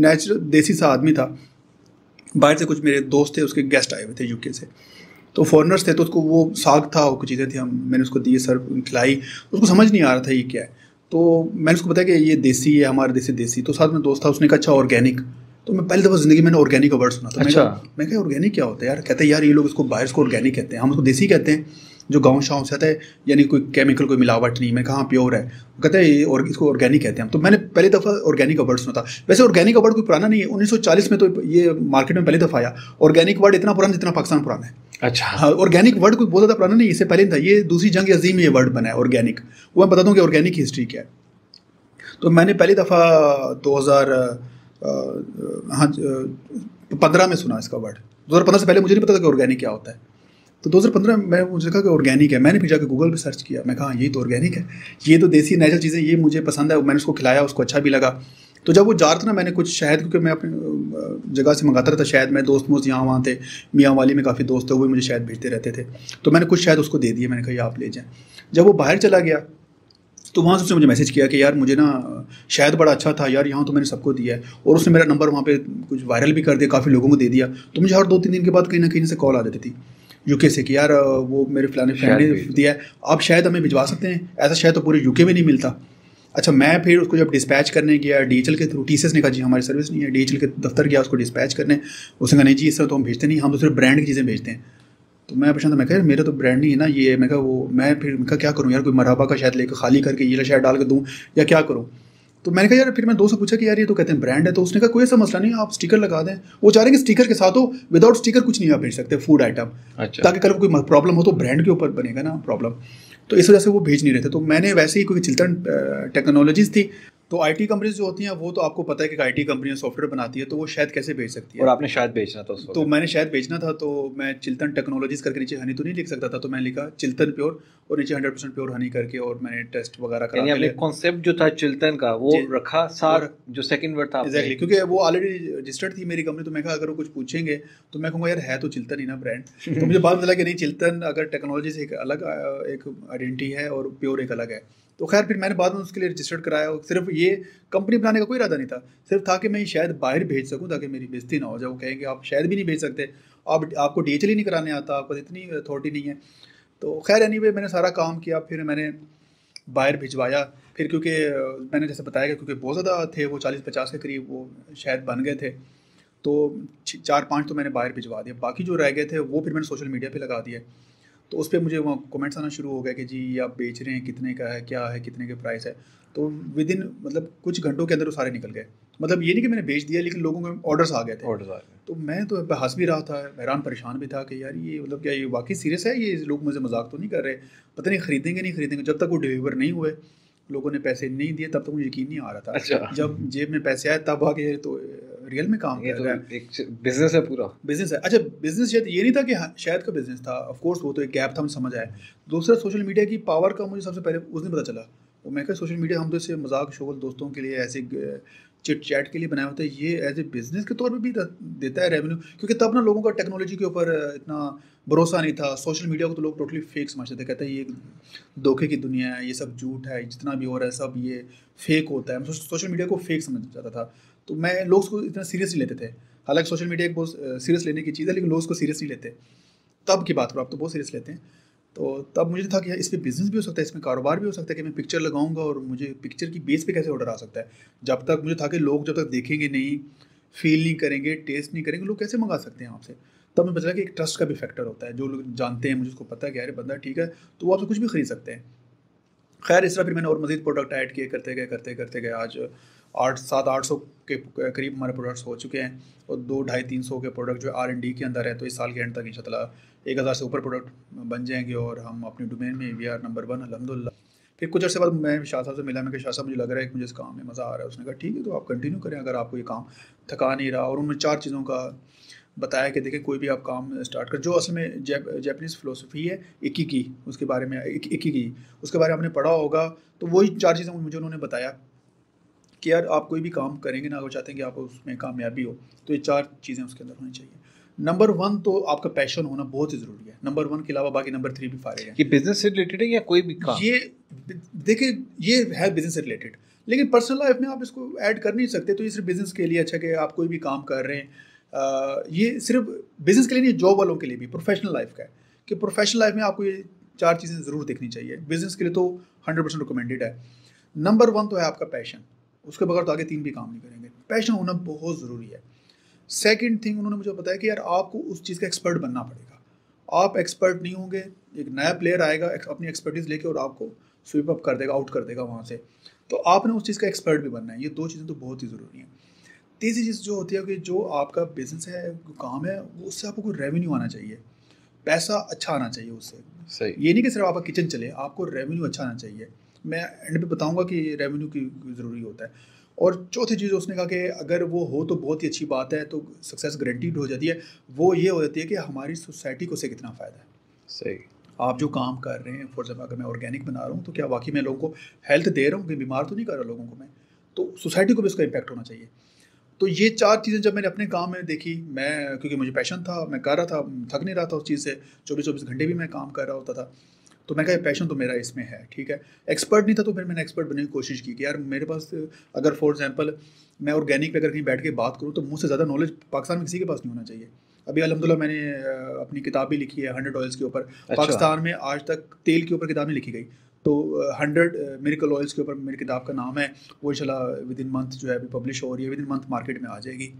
नेचुरल देसी सा आदमी था। बाहर से कुछ मेरे दोस्त थे उसके गेस्ट आए हुए थे यूके से। तो फॉरनर्स थे तो उसको वो साग था और कुछ चीज़ें थी हम मैंने उसको दिए सर खिलाई। उसको समझ नहीं आ रहा था ये क्या है। तो मैंने उसको बताया कि ये देसी है हमारे देसी देसी। तो साथ में दोस्त था उसने कहा अच्छा ऑर्गेनिक तो मैं पहली दफ़ा ज़िंदगी मैंने ऑर्गेनिक का वर्ड सुना था। अच्छा। मैं क्या ऑर्गेनिक क्या होता है यार? कहते हैं यार ये लोग इसको बाहर को ऑर्गेनिक कहते हैं। हम उसको देसी कहते हैं। जो गाँव शाँव से आता है यानी कोई केमिकल कोई मिलावट नहीं मैं कहाँ प्योर है? कहते हैं ये और इसको ऑर्गेनिक कहते हैं तो मैंने पहली दफ़ा ऑर्गेनिक वर्ड सुना था। वैसे ऑर्गेनिक वर्ड कोई पुराना नहीं है। 1940 में तो ये मार्केट में पहली दफ़ा आया। ऑर्गेनिक वर्ड इतना पुराना जितना पाकिस्तान पुराना है। अच्छा। हाँ ऑर्गेनिक वर्ड कोई बहुत ज़्यादा पुराना नहीं इससे पहले था। ये दूसरी जंग अजीम में ये वर्ड बना है ऑर्गेनिक वो मैं बताता हूँ कि ऑर्गेनिक हिस्ट्री क्या है। तो मैंने पहली दफ़ा दो हज़ार हाँ पंद्रह में सुना इसका वर्ड दो हज़ार पंद्रह से पहले मुझे नहीं पता था कि ऑर्गेनिक क्या होता है। तो 2015 में मुझे कहा कि ऑर्गेनिक है। मैंने फिर जाकर गूगल पे सर्च किया। मैं कहा ये तो ऑर्गेनिक है। ये तो देसी नेचुरल चीज़ें, ये मुझे पसंद है। मैंने उसको खिलाया, उसको अच्छा भी लगा। तो जब वो जा रहा था ना, मैंने कुछ शायद क्योंकि मैं अपनी जगह से मंगाता रहता शायद मैं दोस्त मोस्त यहाँ, वहाँ थे। मियाँ वाली में काफ़ी दोस्त थे, वो भी मुझे शायद भेजते रहते थे। तो मैंने कुछ शायद उसको दे दिए। मैंने कहा आप ले जाएँ। जब वो बाहर चला गया तो वहाँ से उसने मुझे मैसेज किया कि, यार, मुझे ना शायद बड़ा अच्छा था। यार, यहाँ तो मैंने सबको दिया है। और उसने मेरा नंबर वहाँ पे कुछ वायरल भी कर दिया, काफ़ी लोगों को दे दिया। तो मुझे हर दो तीन दिन के बाद कहीं ना कहीं से कॉल आ जाती थी। यूके से कि यार वो मेरे फलाने फ्रेंड ने दिया है। आप शायद हमें भिजवा सकते हैं। ऐसा शायद तो पूरे यूके में नहीं मिलता। अच्छा मैं फिर उसको जब डिस्पैच करने गया डी के थ्रू टी ने कहा जी हमारी सर्विस नहीं है। डी के दफ्तर गया उसको डिस्पैच करने। उसने कहा नहीं जी इस तरह तो हम भेजते नहीं हम दूसरे ब्रांड की चीज़ें भेजते हैं। तो मैं परेशान था मैं कहा मेरा तो ब्रांड नहीं है ना ये। मैं कहा वो मैं फिर मैं क्या करूँ? यार कोई मराबा का शायद लेकर खाली करके ये शायद डाल के दूँ या क्या करूँ? तो मैंने कहा यार फिर मैं दो से पूछा कि यार ये तो कहते हैं ब्रांड है। तो उसने कहा कोई ऐसा मसला नहीं आप स्टिकर लगा दें। वो चाह रहे हैं कि स्टिकर के साथ हो विदाउट स्टिकर कुछ नहीं आप भेज सकते फ़ूड आइटम अच्छा। ताकि कल कोई प्रॉब्लम हो तो ब्रांड के ऊपर बनेगा ना प्रॉब्लम तो इस वजह से वो भेज नहीं रहे थे। तो मैंने वैसे ही कोई चिल्ड्रन टेक्नोलॉजीज़ थी। तो आईटी कंपनीज़ जो होती हैं वो तो आपको पता है कि आईटी कंपनियाँ सॉफ्टवेयर बनाती है तो वो शायद कैसे भेज सकती है। और आपने शायद भेजना था तो मैंने शायद भेजना था तो मैं चिल्तन टेक्नोलॉजीज़ करके नीचे हनी तो नहीं लिख सकता था तो मैंने लिखा चिल्तन प्योर और नीचे हंड्रेड परसेंट प्योर हनी करके और मैंने टेस्ट वगैरह करा कॉन्सेप्ट जो था चिल्तन का वो रखा सार जो सेकंड वर्ड था एग्जैक्टली क्योंकि वो ऑलरेडी रजिस्टर्ड थी मेरी कंपनी तो मैं कहा अगर वो कुछ पूछेंगे तो मैं कहूँगा यार है तो चिल्तन ही ना ब्रांड तो मुझे बात मिला कि नहीं चिल्तन अगर टेक्नोलॉजी से एक अलग एक आइडेंटिटी है और प्योर एक अलग है। तो खैर फिर मैंने बाद में उसके लिए रजिस्टर्ड कराया और सिर्फ़ ये कंपनी बनाने का कोई इरादा नहीं था। सिर्फ़ था कि मैं शायद बाहर भेज सकूँ ताकि मेरी बेजती ना हो जाए। वो कहेंगे, आप शायद भी नहीं भेज सकते। आप, आपको डी ही नहीं कराने आता। आपको इतनी अथॉरिटी नहीं है। तो खैर एनी मैंने सारा काम किया, फिर मैंने बाहर भिजवाया। फिर क्योंकि, मैंने जैसे बताया क्योंकि बहुत ज़्यादा थे वो चालीस पचास के करीब, वो शायद बन गए थे। तो चार पाँच तो मैंने बाहर भिजवा दिया। बाकी जो रह गए थे, वो फिर मैंने सोशल मीडिया पे लगा दिए। तो उस पर मुझे वहाँ कमेंट्स आना शुरू हो गया कि जी ये आप बेच रहे हैं कितने का है क्या है कितने के प्राइस है। तो विद इन मतलब कुछ घंटों के अंदर वो सारे निकल गए। मतलब ये नहीं कि मैंने बेच दिया लेकिन लोगों के ऑर्डर्स आ गए थे। ऑर्डर्स आ गए। तो मैं तो हंस भी रहा था हैरान परेशान भी था कि यार ये मतलब क्या ये वाकई सीरियस है? ये लोग मुझे मज़ाक तो नहीं कर रहे। पता नहीं खरीदेंगे नहीं खरीदेंगे। जब तक वो डिलीवर नहीं हुए लोगों ने पैसे नहीं दिए तब तक मुझे यकीन नहीं आ रहा था। अच्छा। जब जेब में पैसे आए तब आके तो रियल में काम ये कर तो रहा है। एक बिज़नेस है पूरा। बिज़नेस है। अच्छा बिज़नेस शायद ये नहीं था कि हाँ, शायद का बिज़नेस था। ऑफ़ कोर्स वो तो एक गैप था मुझे समझ आया दूसरा सोशल मीडिया की पावर का मुझे सबसे पहले उस दिन पता चला। वो मैं कहा सोशल मीडिया हम तो इसे मज़ाक शोगल दोस्तों के लिए ऐसे चिट चैट के लिए बनाया होता है। ये एज ए बिज़नेस के तौर पे भी देता है रेवेन्यू क्योंकि तब ना लोगों का टेक्नोलॉजी के ऊपर इतना भरोसा नहीं था। सोशल मीडिया को तो लोग टोटली फेक समझते थे। कहते हैं ये धोखे की दुनिया है ये सब झूठ है जितना भी हो रहा है सब ये फेक होता है। सोशल मीडिया को फेक समझ जाता था। तो मैं लोग उसको इतना सीरियस नहीं लेते थे। हालाँकि सोशल मीडिया एक बहुत सीरियस लेने की चीज़ है, लेकिन लोग उसको सीरियस नहीं लेते। तब की बात करो, आप तो बहुत सीरियस लेते हैं। तो तब मुझे था कि इस पर बिज़नेस भी हो सकता है इसमें कारोबार भी हो सकता है, कि मैं पिक्चर लगाऊँगा और मुझे पिक्चर की बेस पे कैसे ऑर्डर आ सकता है? जब तक मुझे था कि लोग जब तक देखेंगे नहीं फील नहीं करेंगे टेस्ट नहीं करेंगे, लोग कैसे मंगा सकते हैं आपसे? तब मैं बता कि एक ट्रस्ट का भी फैक्टर होता है। जो लोग जानते हैं, मुझे उसको पता है कि अरे बंदा ठीक है तो वो आपसे कुछ भी खरीद सकते हैं। खैर, इस तरह फिर मैंने और मजीद प्रोडक्ट ऐड किए, करते गए, करते करते गए। आज आठ, सात, आठ सौ के करीब हमारे प्रोडक्ट्स हो चुके हैं और दो, ढाई, तीन सौ के प्रोडक्ट जो आर एन डी के अंदर है तो इस साल के एंड तक इंशाल्लाह एक हज़ार से ऊपर प्रोडक्ट बन जाएँगे और हम अपने डोमेन में वी आर नंबर वन अलहमदिल्ला फिर कुछ अर्से बाद मैं शाह साहब से मिला, मैं शाह साहब, मुझे लग रहा है कि मुझे इस काम में मज़ा आ रहा है। उसने कहा, ठीक है तो आप कंटिन्यू करें, अगर आपको ये काम थका नहीं रहा। और उन्होंने चार चीज़ों का बताया कि देखें कोई भी आप काम स्टार्ट कर, जो असल में जैप जैपनीज़ फ़िलोसफी है, इक्की की, उसके बारे में, इक्की की, उसके बारे में आपने पढ़ा होगा तो वही चार चीज़ें मुझे उन्होंने बताया। कि यार आप कोई भी काम करेंगे ना वो चाहते हैं कि आप उसमें कामयाबी हो तो ये चार चीज़ें उसके अंदर होनी चाहिए। नंबर वन तो आपका पैशन होना बहुत ही ज़रूरी है। नंबर वन के अलावा बाकी नंबर थ्री भी फारे हैं। ये बिज़नेस से रिलेटेड है या कोई भी काम? ये देखिए ये है बिज़नेस से रिलेटेड लेकिन पर्सनल लाइफ में आप इसको ऐड कर नहीं सकते तो ये सिर्फ़ बिज़नेस के लिए अच्छा कि आप कोई भी काम कर रहे हैं। ये सिर्फ़ बिज़नेस के लिए नहीं जॉब वालों के लिए भी प्रोफेशनल लाइफ का है। कि प्रोफेशनल लाइफ में आपको ये चार चीज़ें ज़रूर देखनी चाहिए। बिज़नेस के लिए तो हंड्रेड परसेंट रिकमेंडेड है। नंबर वन तो है आपका पैशन उसके बगैर तो आगे तीन भी काम नहीं करेंगे। पैशन होना बहुत ज़रूरी है। सेकेंड थिंग उन्होंने मुझे बताया कि यार आपको उस चीज़ का एक्सपर्ट बनना पड़ेगा। आप एक्सपर्ट नहीं होंगे एक नया प्लेयर आएगा अपनी एक्सपर्टीज़ लेके और आपको स्वीप अप कर देगा आउट कर देगा वहाँ से। तो आपने उस चीज़ का एक्सपर्ट भी बनना है। ये दो चीज़ें तो बहुत ही ज़रूरी हैं। तीसरी चीज़ जो होती है कि जो आपका बिज़नेस है काम है उससे आपको कोई रेवेन्यू आना चाहिए। पैसा अच्छा आना चाहिए उससे। सही। ये नहीं कि सिर्फ़ आपका किचन चले आपको रेवेन्यू अच्छा आना चाहिए। मैं एंड पे बताऊँगा कि रेवेन्यू की ज़रूरी होता है। और चौथी चीज़ उसने कहा कि अगर वो हो तो बहुत ही अच्छी बात है तो सक्सेस गारंटीड हो जाती है। वो ये हो जाती है कि हमारी सोसाइटी को से कितना फ़ायदा है। सही। आप जो काम कर रहे हैं फॉर एग्ज़ाम्पल अगर मैं ऑर्गेनिक बना रहा हूँ तो क्या वाकई मैं लोगों को हेल्थ दे रहा हूँ? कि बीमार तो नहीं कर रहा लोगों को मैं? तो सोसाइटी को भी उसका इम्पैक्ट होना चाहिए। तो ये चार चीज़ें जब मैंने अपने काम में देखी मैं क्योंकि मुझे पैशन था मैं कर रहा था थक नहीं रहा था उस चीज़ से चौबीस चौबीस घंटे भी मैं काम कर रहा होता था। तो मैं कहा पैशन तो मेरा इसमें है ठीक है? एक्सपर्ट नहीं था तो फिर मैंने एक्सपर्ट बनने की कोशिश की कि यार मेरे पास अगर फॉर एग्ज़ाम्पल मैं ऑर्गेनिक पे अगर कहीं बैठ के बात करूँ तो मुझसे ज़्यादा नॉलेज पाकिस्तान में किसी के पास नहीं होना चाहिए। अभी अलहमदिल्ला मैंने अपनी किताब भी लिखी है हंड्रेड ऑयल्स के ऊपर। अच्छा। पाकिस्तान में आज तक तेल के ऊपर किताब नहीं लिखी गई। तो हंड्रेड मेरिकल ऑयल्स के ऊपर मेरी किताब का नाम है वो इंशाल्लाह विद इन मंथ जो है अभी पब्लिश हो रही है विद इन मंथ मार्केट में आ जाएगी।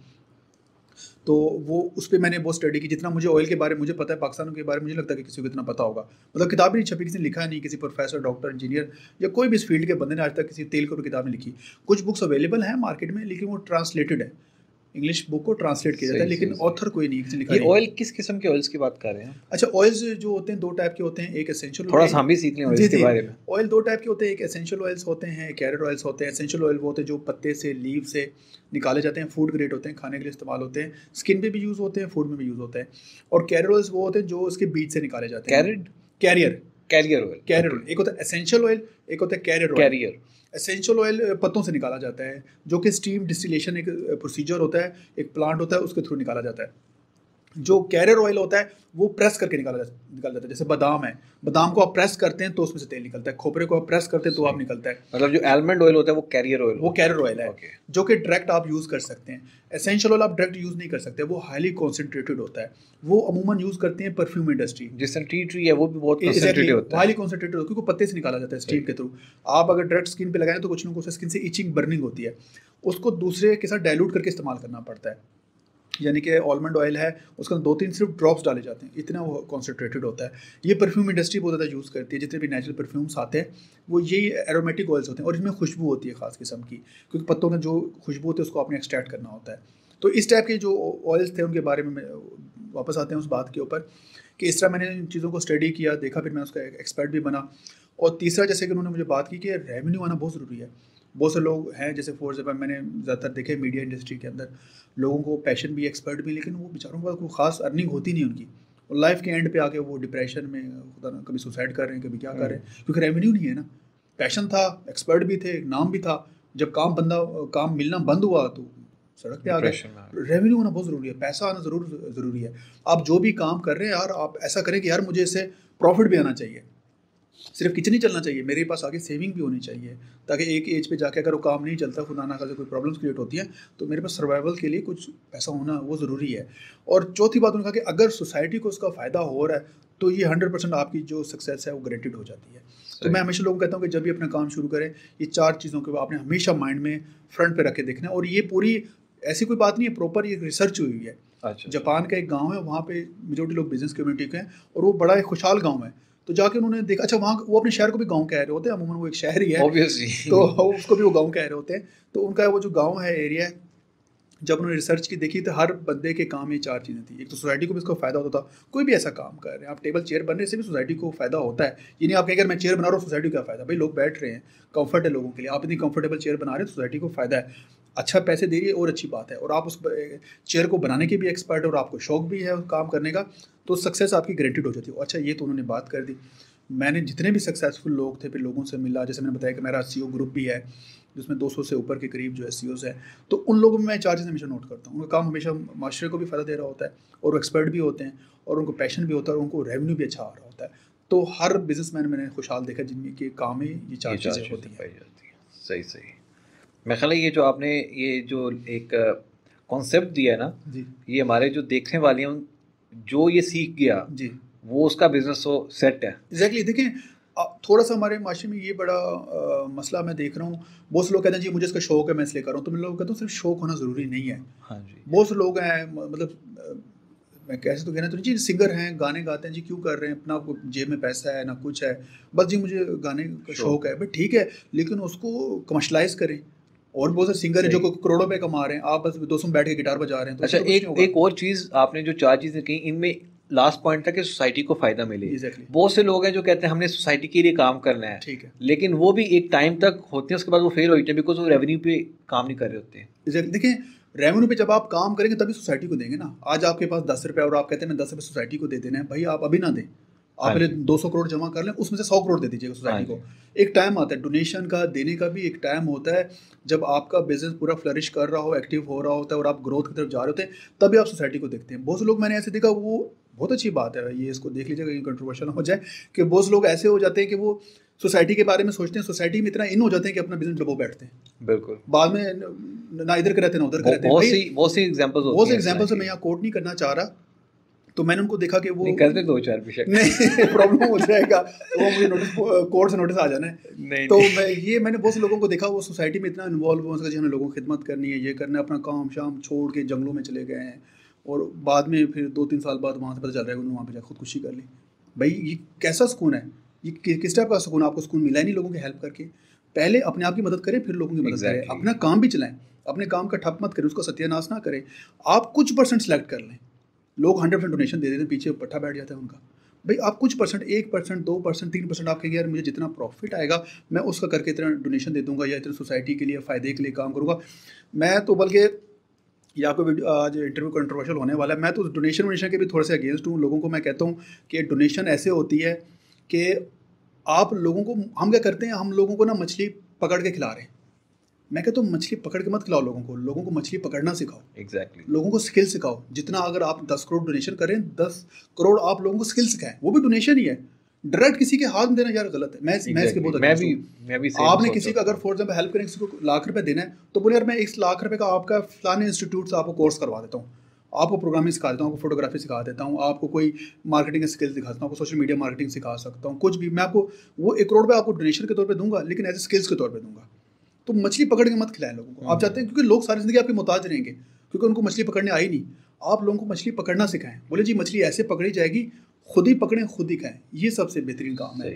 तो वो, उस पर मैंने बहुत स्टडी की। जितना मुझे ऑयल के बारे में मुझे पता है, पाकिस्तान के बारे में मुझे लगता है कि किसी को इतना पता होगा। मतलब किताब नहीं छपी, किसी ने लिखा नहीं, किसी प्रोफेसर डॉक्टर इंजीनियर या कोई भी इस फ़ील्ड के बंदे ने आज तक किसी तेल को भी किताब नहीं लिखी। कुछ बुक्स अवेलेबल हैं मार्केट में, लेकिन वो ट्रांसलेटेड है। इंग्लिश बुक को ट्रांसलेट किया जाता है लेकिन ऑथर कोई नहीं लिखा ये ऑयल किस किस्म के ऑयल्स की बात कर रहे हैं अच्छा ऑयल्स जो होते हैं दो टाइप के होते हैं एक एसेंशियल थोड़ा सा हम भी सीख लें ऑयल्स के बारे में। ऑयल दो टाइप के होते हैं एक एसेंशियल ऑयल्स होते हैं कैरेट ऑयल्स होते हैं। एसेंशियल ऑयल वो होते हैं जो पत्ते से लीव से निकाले जाते हैं फ़ूड ग्रेड होते हैं खाने के लिए इस्तेमाल होते हैं। स्किन पे भी यूज़ होते हैं फ़ूड में भी यूज़ होते हैं। और कैरेट ऑयल्स वो होते हैं जो उसके बीज से निकाले जाते हैं। Carrot carrier carrier oil carrier oil एक होता है एसेंशियल ऑयल एक होता है carrier oil carrier essential oil पत्तों से निकाला जाता है जो कि स्टीम डिस्टिलेशन एक प्रोसीजर होता है एक प्लांट होता है उसके थ्रू निकाला जाता है। जो कैरियर ऑयल होता है वो प्रेस करके निकाला जा, निकाल जाता है। जैसे बादाम है बादाम को आप प्रेस करते हैं तो उसमें से तेल निकलता है। खोपरे को आप प्रेस करते हैं तो आप निकलता है। मतलब जो एलमंड ऑयल होता है वो कैरियर ऑयल वो कैरियर ऑयल है okay. जो कि डायरेक्ट आप यूज़ कर सकते हैं। एसेंशियल ऑयल आप डायरेक्ट यूज़ नहीं कर सकते वो हाईली कॉन्सेंट्रेटेड होता है। वो अमूमन यूज़ करते हैं परफ्यूम इंडस्ट्री जिस टी ट्री है वो भी बहुत कॉन्सेंट्रेटेड होता है। हाईली कॉन्सेंट्रेटेड होता है क्योंकि पत्ते से निकाला जाता है स्टीम के थ्रू आप अगर डायरेक्ट स्किन पर लगाएँ तो कुछ ना कुछ स्किन से इचिंग बर्निंग होती है। उसको दूसरे के साथ डायलूट करके इस्तेमाल करना पड़ता है। यानी कि आलमंड ऑयल है, उसके अंदर दो तीन सिर्फ़ ड्रॉप्स डाले जाते हैं। इतना वो कॉन्सेंट्रेटेड होता है। ये परफ्यूम इंडस्ट्री बहुत ज़्यादा यूज़ करती है। जितने भी नेचुरल परफ्यूम्स आते हैं, वो यही एरोमेटिक ऑयल्स होते हैं। और इसमें खुशबू होती है ख़ास किस्म की, क्योंकि पत्तों में जो खुशबू होती है, उसको आपने एक्सट्रैक्ट करना होता है। तो इस टाइप के जो ऑयल्स थे, उनके बारे में वापस आते हैं उस बात के ऊपर कि इस तरह मैंने इन चीज़ों को स्टडी किया, देखा, फिर मैं उसका एक्सपर्ट भी बना। और तीसरा, जैसे कि उन्होंने मुझे बात की कि रेवेन्यू आना बहुत ज़रूरी है। बहुत से लोग हैं जैसे फॉर एग्ज़ाम्पल मैंने ज़्यादातर देखे मीडिया इंडस्ट्री के अंदर लोगों को पैशन भी एक्सपर्ट भी लेकिन वो बेचारों के पास कोई खास अर्निंग होती नहीं उनकी। और लाइफ के एंड पे आके वो डिप्रेशन में खुदा ना कभी सुसाइड कर रहे हैं कभी क्या कर रहे हैं हम्म। क्योंकि रेवेन्यू नहीं है ना। पैशन था एक्सपर्ट भी थे नाम भी था। जब काम बंदा काम मिलना बंद हुआ तो सड़क पे आ गए। रेवेन्यू होना बहुत ज़रूरी है पैसा आना ज़रूर ज़रूरी है। आप जो भी काम कर रहे हैं यार आप ऐसा करें कि यार मुझे इससे प्रॉफिट भी आना चाहिए। सिर्फ़ किचन ही चलना चाहिए मेरे पास आगे सेविंग भी होनी चाहिए ताकि एक एज पे जाके अगर वो काम नहीं चलता खुदा ना खासे कोई प्रॉब्लम्स क्रिएट होती हैं तो मेरे पास सर्वाइवल के लिए कुछ पैसा होना वो ज़रूरी है। और चौथी बात उन्होंने कहा कि अगर सोसाइटी को उसका फ़ायदा हो रहा है तो ये हंड्रेड परसेंट आपकी जो सक्सेस है वो ग्रेटेड हो जाती है। तो मैं हमेशा लोगों को कहता हूँ कि जब भी अपना काम शुरू करें ये चार चीज़ों के आपने हमेशा माइंड में फ्रंट पे रख के देखना है और ये पूरी ऐसी कोई बात नहीं है प्रॉपर ये रिसर्च हुई है। अच्छा। जापान का एक गाँव है वहाँ पे मेजोरिटी लोग बिज़नेस कम्युनिटी के हैं और वो बड़ा एक खुशहाल गाँव है। तो जाके उन्होंने देखा अच्छा वहाँ वो अपने शहर को भी गाँव कह रहे होते हैं अमूमन वो एक शहर ही है। तो उसको भी वो गाँव कह रहे होते हैं। तो उनका वो जो गाँव है एरिया है जब उन्होंने रिसर्च की देखी तो हर बंदे के काम में चार चीज़ें थी। एक तो सोसाइटी को भी इसका फ़ायदा होता था। कोई भी ऐसा काम कर रहे हैं। आप टेबल चेयर बनने से भी सोसाइटी को फ़ायदा होता है। ये नहीं आप कहें अगर मैं चेयर बना रहा हूँ सोसाइटी का फ़ायदा? भाई लोग बैठ रहे हैं। कंफर्ट है लोगों के लिए। आप इतनी कंफर्टेबल चेयर बना रहे हैं सोसाइटी को फ़ायदा है। अच्छा पैसे दे रही है और अच्छी बात है। और आप उस चेयर को बनाने के भी एक्सपर्ट है और आपको शौक भी है काम करने का तो सक्सेस आपकी गारंटेड हो जाती है। अच्छा ये तो उन्होंने बात कर दी। मैंने जितने भी सक्सेसफुल लोग थे फिर लोगों से मिला जैसे मैंने बताया कि मेरा सी ग्रुप भी है जिसमें 200 से ऊपर के करीब जो है सी है तो उन लोगों में मैं चार चीज़ें हमेशा नोट करता हूँ। उनका काम हमेशा माशरे को भी फ़ायदा दे रहा होता है और वो एक्सपर्ट भी होते हैं और उनको पैशन भी होता है और उनको रेवेन्यू भी अच्छा आ रहा होता है। तो हर बिज़नेस मैन मैंने खुशहाल देखा जिनके काम में ये चार चीज़ें होती है। सही सही। मैं ख्याल ये जो आपने ये जो एक कॉन्सेप्ट दिया है ना जी। ये हमारे जो देखने वाले हैं जो ये सीख गया जी। वो उसका बिज़नेस तो सेट है। एग्जैक्टली exactly, देखें थोड़ा सा हमारे माशरे में ये बड़ा आ, मसला मैं देख रहा हूँ बहुत से लोग कहते हैं जी मुझे इसका शौक है मैं इसलिए कर रहा हूँ। तो मैं लोग कहता हूँ सिर्फ़ शौक होना ज़रूरी नहीं है। हाँ जी। बहुत से लोग हैं मतलब मैं कैसे तो कहना तो जी सिंगर हैं गाने गाते हैं जी क्यों कर रहे हैं? अपना जेब में पैसा है ना कुछ है। बस जी मुझे गाने का शौक। है। भाई ठीक है लेकिन उसको कमर्शलाइज करें। और बहुत से सिंगर हैं जो करोड़ों पे कमा रहे हैं। आप बस दोस्तों बैठ के गिटार बजा रहे हैं तो अच्छा एक एक और चीज़ आपने जो चार चीज़ें कही इनमें लास्ट पॉइंट था कि सोसाइटी को फ़ायदा मिले। Exactly. बहुत से लोग हैं जो कहते हैं हमने सोसाइटी के लिए काम करना है। ठीक है। लेकिन वो भी एक टाइम तक होते हैं उसके बाद वो फेल हो जाते हैं बिकॉज़ वो रेवेन्यू पे काम नहीं कर रहे होते हैं। Exactly. देखिए रेवेन्यू पे जब आप काम करेंगे तभी सोसाइटी को देंगे ना। आज आपके पास दस रुपये और आप कहते हैं मैं दस रुपये सोसाइटी को दे देना है। भाई आप अभी ना दें। आप हाँ पहले दो सौ करोड़ जमा कर लें उसमें से सौ करोड़ दे दीजिएगा सोसाइटी हाँ को एक टाइम आता है डोनेशन का देने का भी एक टाइम होता है जब आपका बिज़नेस पूरा फ्लरिश कर रहा हो एक्टिव हो रहा होता है और आप ग्रोथ की तरफ़ जा रहे होते हैं तभी आप सोसाइटी को देखते हैं। बहुत से लोग मैंने ऐसे देखा वो बहुत अच्छी बात है ये इसको देख लीजिएगा ये कंट्रोवर्शियल हो जाए कि बहुत लोग ऐसे हो जाते हैं कि वो सोसाइटी के बारे में सोचते हैं सोसाइटी में इतना इन हो जाते हैं कि अपना बिज़नेस डबो बैठते हैं। बिल्कुल। बाद में ना इधर के रहते ना उधर के रहते हैं। बहुत सी बहुत सी एग्जांपल्स बहुत सी एग्जांपल्स मैं यहाँ कोट नहीं करना चाह रहा तो मैंने उनको देखा कि वो नहीं करते दो चार बेशक। नहीं प्रॉब्लम हो जाएगा। वो मुझे नोटिस कोर्ट से नोटिस आ जाना है। नहीं तो नहीं। मैं ये मैंने बहुत से लोगों को देखा वो सोसाइटी में इतना इन्वॉल्व हो सका हमें लोगों की खिदमत करनी है ये करना है अपना काम शाम छोड़ के जंगलों में चले गए हैं। और बाद में फिर दो तीन साल बाद वहाँ से पता चल रहा है उन्होंने वहाँ पर जाकर खुदकुशी कर ली। भाई ये कैसा सुकून है? ये किस टाइप का सुकून? आपको सुकून मिला ही नहीं लोगों की हेल्प करके। पहले अपने आप की मदद करें फिर लोगों की मदद exactly. करें अपना काम भी चलाएँ। अपने काम का ठप मत करें उसका सत्यानाश ना करें। आप कुछ परसेंट सेलेक्ट कर लें। लोग हंड्रेड परसेंट डोनेशन दे देते हैं, पीछे पट्टा बैठ जाता है उनका। भाई, आप कुछ परसेंट एक परसेंट दो परसेंट तीन परसेंट आप कहेंगे यार मुझे जितना प्रॉफिट आएगा, मैं उसका करके इतना डोनेशन दे दूँगा या इतना सोसाइटी के लिए, फ़ायदे के लिए काम करूँगा। मैं तो बल्कि, या कोई आज इंटरव्यू कंट्रोवर्शियल होने वाला है, मैं तो डोनेशन वोनेशन के भी थोड़े से अगेंस्ट हूँ। लोगों को मैं कहता हूँ कि डोनेशन ऐसे होती है कि आप लोगों को, हम क्या करते हैं, हम लोगों को ना मछली पकड़ के खिला रहे हैं। मैं कहता हूँ मछली पकड़ के मत खिलाओ लोगों को। लोगों को मछली पकड़ना सिखाओ। Exactly exactly. लोगों को स्किल सिखाओ। जितना अगर आप दस करोड़ डोनेशन करें दस करोड़ आप लोगों को स्किल सिखाएँ। वो भी डोनेशन ही है। डायरेक्ट किसी के हाथ में देना यार गलत है। मैं exactly. मैं इसके बहुत मैं भी मैं भी आपने किसी का अगर फॉर एग्ज़ाम्पल हेल्प करें किसी को लाख रुपए देना है तो बोले यार मैं इस लाख रुपए का आपका फलाने इंस्टीट्यूट से आपको कोर्स करवा देता हूँ। आपको प्रोग्रामिंग सिखा देता हूँ आपको फोटोग्राफी सिखा देता हूँ आपको कोई मार्केटिंग स्किल्स दिखा सकता हूँ आपको सोशल मीडिया मार्केटिंग सिखा सकता हूँ कुछ भी। मैं आपको वो एक करोड़ रुपये आपको डोनेशन के तौर पर दूँगा लेकिन एज ए स्किल्स के तौर पर दूँगा। तो मछली पकड़ के मत खिलाएँ लोगों को। आप चाहते हैं क्योंकि लोग सारी ज़िंदगी आपके मोहताज रहेंगे क्योंकि उनको मछली पकड़ने आई नहीं। आप लोगों को मछली पकड़ना सिखाएँ। बोले जी मछली ऐसे पकड़ी जाएगी खुद ही पकड़ें खुद ही खाएँ। ये सबसे बेहतरीन काम है।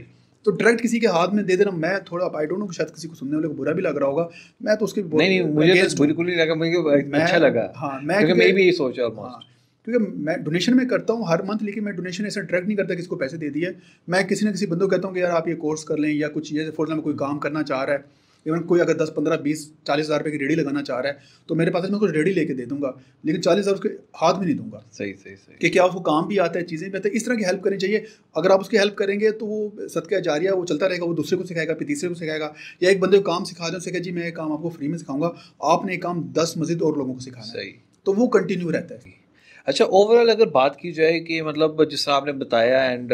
तो डायरेक्ट किसी के हाथ में दे देना। मैं थोड़ा आई डोंट नो शायद किसी को सुनने वाले को बुरा भी लग रहा होगा। मैं तो उसके नहीं नहीं मुझे तो बिल्कुल नहीं लगा मुझे अच्छा लगा। हाँ मैं मैं भी सोच रहा हूँ क्योंकि मैं डोनेशन में करता हूँ हर मंथ लेकिन मैं डोनेशन ऐसा डायरेक्ट नहीं करता किसको पैसे दे दिए। मैं किसी ना किसी बंदों को कहता हूँ कि यार आप ये कोर्स कर लें या कुछ ये फॉर एग्ज़ाम्पल कोई काम करना चाह रहा है। इवन कोई अगर दस पंद्रह बीस चालीस हज़ार रुपये की रेडी लगाना चाह रहा है तो मेरे पास मैं कुछ रेडी लेके दे दूँगा। लेकिन चालीस हज़ार उसके हाथ में नहीं दूँगा। सही सही सही। कि क्या उसको काम भी आता है चीज़ें भी आती है इस तरह की हेल्प करनी चाहिए। अगर आप उसकी हेल्प करेंगे तो वो सदका जारिया वो चलता रहेगा वो दूसरे को सिखाएगा फिर तीसरे को सिखाएगा। या एक बंदे को काम सिखा दो सिखा जी मैं एक काम आपको फ्री में सिखाऊँगा। आपने काम दस मजीद और लोगों को सिखाना सही। तो वो कंटिन्यू रहता है। अच्छा ओवरऑल अगर बात की जाए कि मतलब जिस तरह आपने बताया and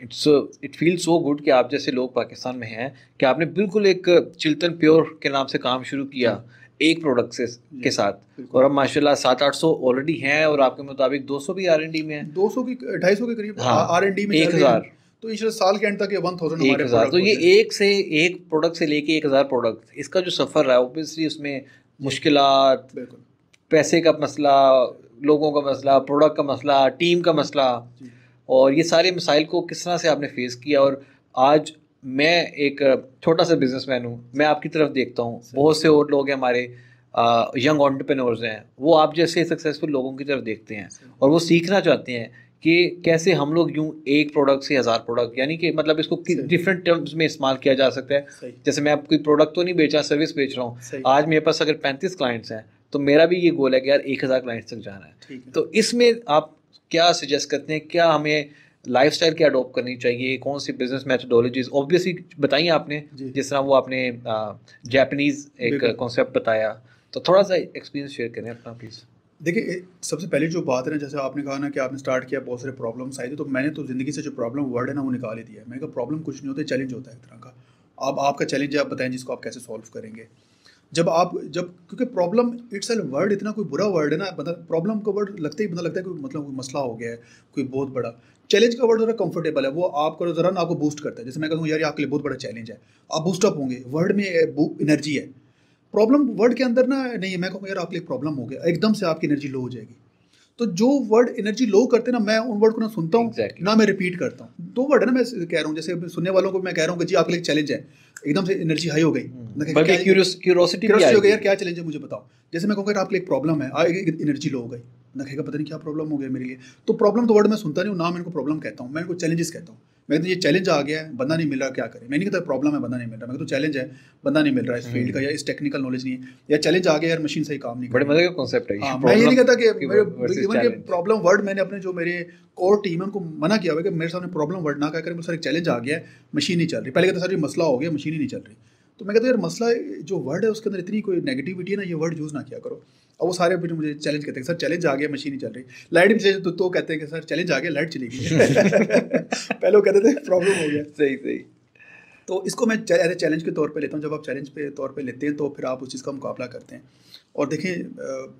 it's it feel so good कि आप जैसे लोग पाकिस्तान में हैं कि आपने बिल्कुल एक चिल्तन प्योर के नाम से काम शुरू किया एक प्रोडक्ट से के साथ। और अब माशाल्लाह सात आठ सौ ऑलरेडी हैं और आपके मुताबिक दो सौ भी आर एन डी में है। दो सौ की ढाई सौ के करीब आर एन डी में एक हज़ार। तो इस साल के एंड तक ये वन थाउज़ेंड एक हज़ार। तो ये एक से एक प्रोडक्ट से लेके एक हज़ार प्रोडक्ट इसका जो सफ़र रहा है ओबियसली उसमें मुश्किल पैसे का मसला लोगों का मसला प्रोडक्ट का मसला टीम का मसला। और ये सारे मिसाइल को किस तरह से आपने फेस किया? और आज मैं एक छोटा सा बिजनेसमैन हूँ। मैं आपकी तरफ़ देखता हूँ। बहुत से और लोग हैं हमारे यंग ऑन्टरप्रेन्योर्स हैं। वो आप जैसे सक्सेसफुल लोगों की तरफ़ देखते हैं। और वो सीखना चाहते हैं कि कैसे हम लोग यूँ एक प्रोडक्ट से हज़ार प्रोडक्ट यानी कि मतलब इसको डिफरेंट टर्म्स में इस्तेमाल किया जा सकता है। जैसे मैं आप कोई प्रोडक्ट तो नहीं बेचा सर्विस बेच रहा हूँ। आज मेरे पास अगर पैंतीस क्लाइंट्स हैं तो मेरा भी ये गोल है कि यार एक हज़ार क्लाइंट्स तक जाना है। तो इसमें आप क्या सजेस्ट करते हैं? क्या हमें लाइफ स्टाइल क्या अडोप्ट करनी चाहिए? कौन सी बिज़नेस मैथडोलॉजीज ऑब्वियसली बताइए आपने जिस तरह वो आपने जापानीज एक कॉन्सेप्ट बताया। तो थोड़ा सा एक्सपीरियंस शेयर करें अपना प्लीज़ देखिए सबसे पहले जो बात है ना जैसे आपने कहा ना कि आपने स्टार्ट किया बहुत सारे प्रॉब्लम्स आए थे तो मैंने तो ज़िंदगी से जो प्रॉब्लम वर्ड है ना वो निकाल ही दिया मैंने कहा प्रॉब्लम कुछ नहीं होता चैलेंज होता है एक तरह का। अब आपका चैलेंज आप बताएँ जिसको आप कैसे सॉल्व करेंगे। जब आप, जब, क्योंकि प्रॉब्लम इट्स एल वर्ड इतना कोई बुरा वर्ड है ना मतलब प्रॉब्लम का वर्ड लगते ही बंदा लगता है कोई मतलब कोई मसला हो गया है, कोई बहुत बड़ा। चैलेंज का वर्ड ज़रा कंफर्टेबल है, वो आपको ज़रा ना आपको बूस्ट करता है। जैसे मैं कहूँ, यार आपके लिए बहुत बड़ा चैलेंज है। आप बूस्टअप होंगे वर्ड में एनर्जी है। प्रॉब्लम वर्ड के अंदर ना, नहीं, मैं कहूँगा यार, आपके लिए प्रॉब्लम हो गया, एकदम से आपकी एनर्जी लो हो जाएगी। तो जो वर्ड एनर्जी लो करते ना मैं उन वर्ड को ना सुनता हूँ exactly. ना मैं रिपीट करता हूँ। दो वर्ड है ना मैं कह रहा हूँ जैसे सुनने वालों को मैं कह रहा हूँ कि जी आपके लिए चैलेंज है। एकदम से एनर्जी हाई हो गई। क्यूरोसिटी हम्म। हो गई यार क्या चैलेंज है मुझे बताओ? जैसे मैं कहूँगा आपके लिए प्रॉब्लम है एनर्जी लो हो गई। ना कहेगा पता नहीं क्या प्रॉब्लम हो गया मेरे लिए। तो प्रॉब्लम तो वर्ड मैं सुनता नहीं हूँ ना मैं इनको प्रॉब्लम कहता हूँ मैं इनको चैलेंजेस कहता हूँ। मैं कहता ये चैलेंज आ गया है बंदा नहीं मिल रहा क्या करें? मैं नहीं कहता प्रॉब्लम है बंदा नहीं मिल रहा। मैं तो चैलेंज है बंदा नहीं मिल रहा इस फ़ील्ड का या इस टेक्निकल नॉलेज नहीं है। या चैलेंज आ गया यार मशीन सही काम नहीं बड़े मज़े का कॉन्सेप्ट है हाँ, मैं ये नहीं कहता कि इवन के प्रॉब्लम वर्ड मैंने अपने जो मेरे कोर टीम है उनको मना किया हुआ कि मेरे सामने प्रॉब्लम वर्ड ना कहकर सर एक चैलेंज आ गया है मशीन नहीं चल रही। पहले कहते सर ये मसला हो गया मशीन ही नहीं चल रही। तो मैं कहता यार मसला जो वर्ड है उसके अंदर इतनी कोई नेगेटिविटी है ना ये वर्ड यूज़ ना किया करो। और वो सारे फिर मुझे चैलेंज कहते हैं सर चैलेंज आ गया मशीन ही चल रही। लाइट भी चले तो, तो कहते हैं कि सर चैलेंज आ गया लाइट चली गई पहले वो कहते थे प्रॉब्लम हो गया। सही सही। तो इसको मैं एज ए चैलेंज के तौर पे लेता हूँ। जब आप चैलेंज पे तौर पे लेते हैं तो फिर आप उस चीज़ का मुकाबला करते हैं। और देखें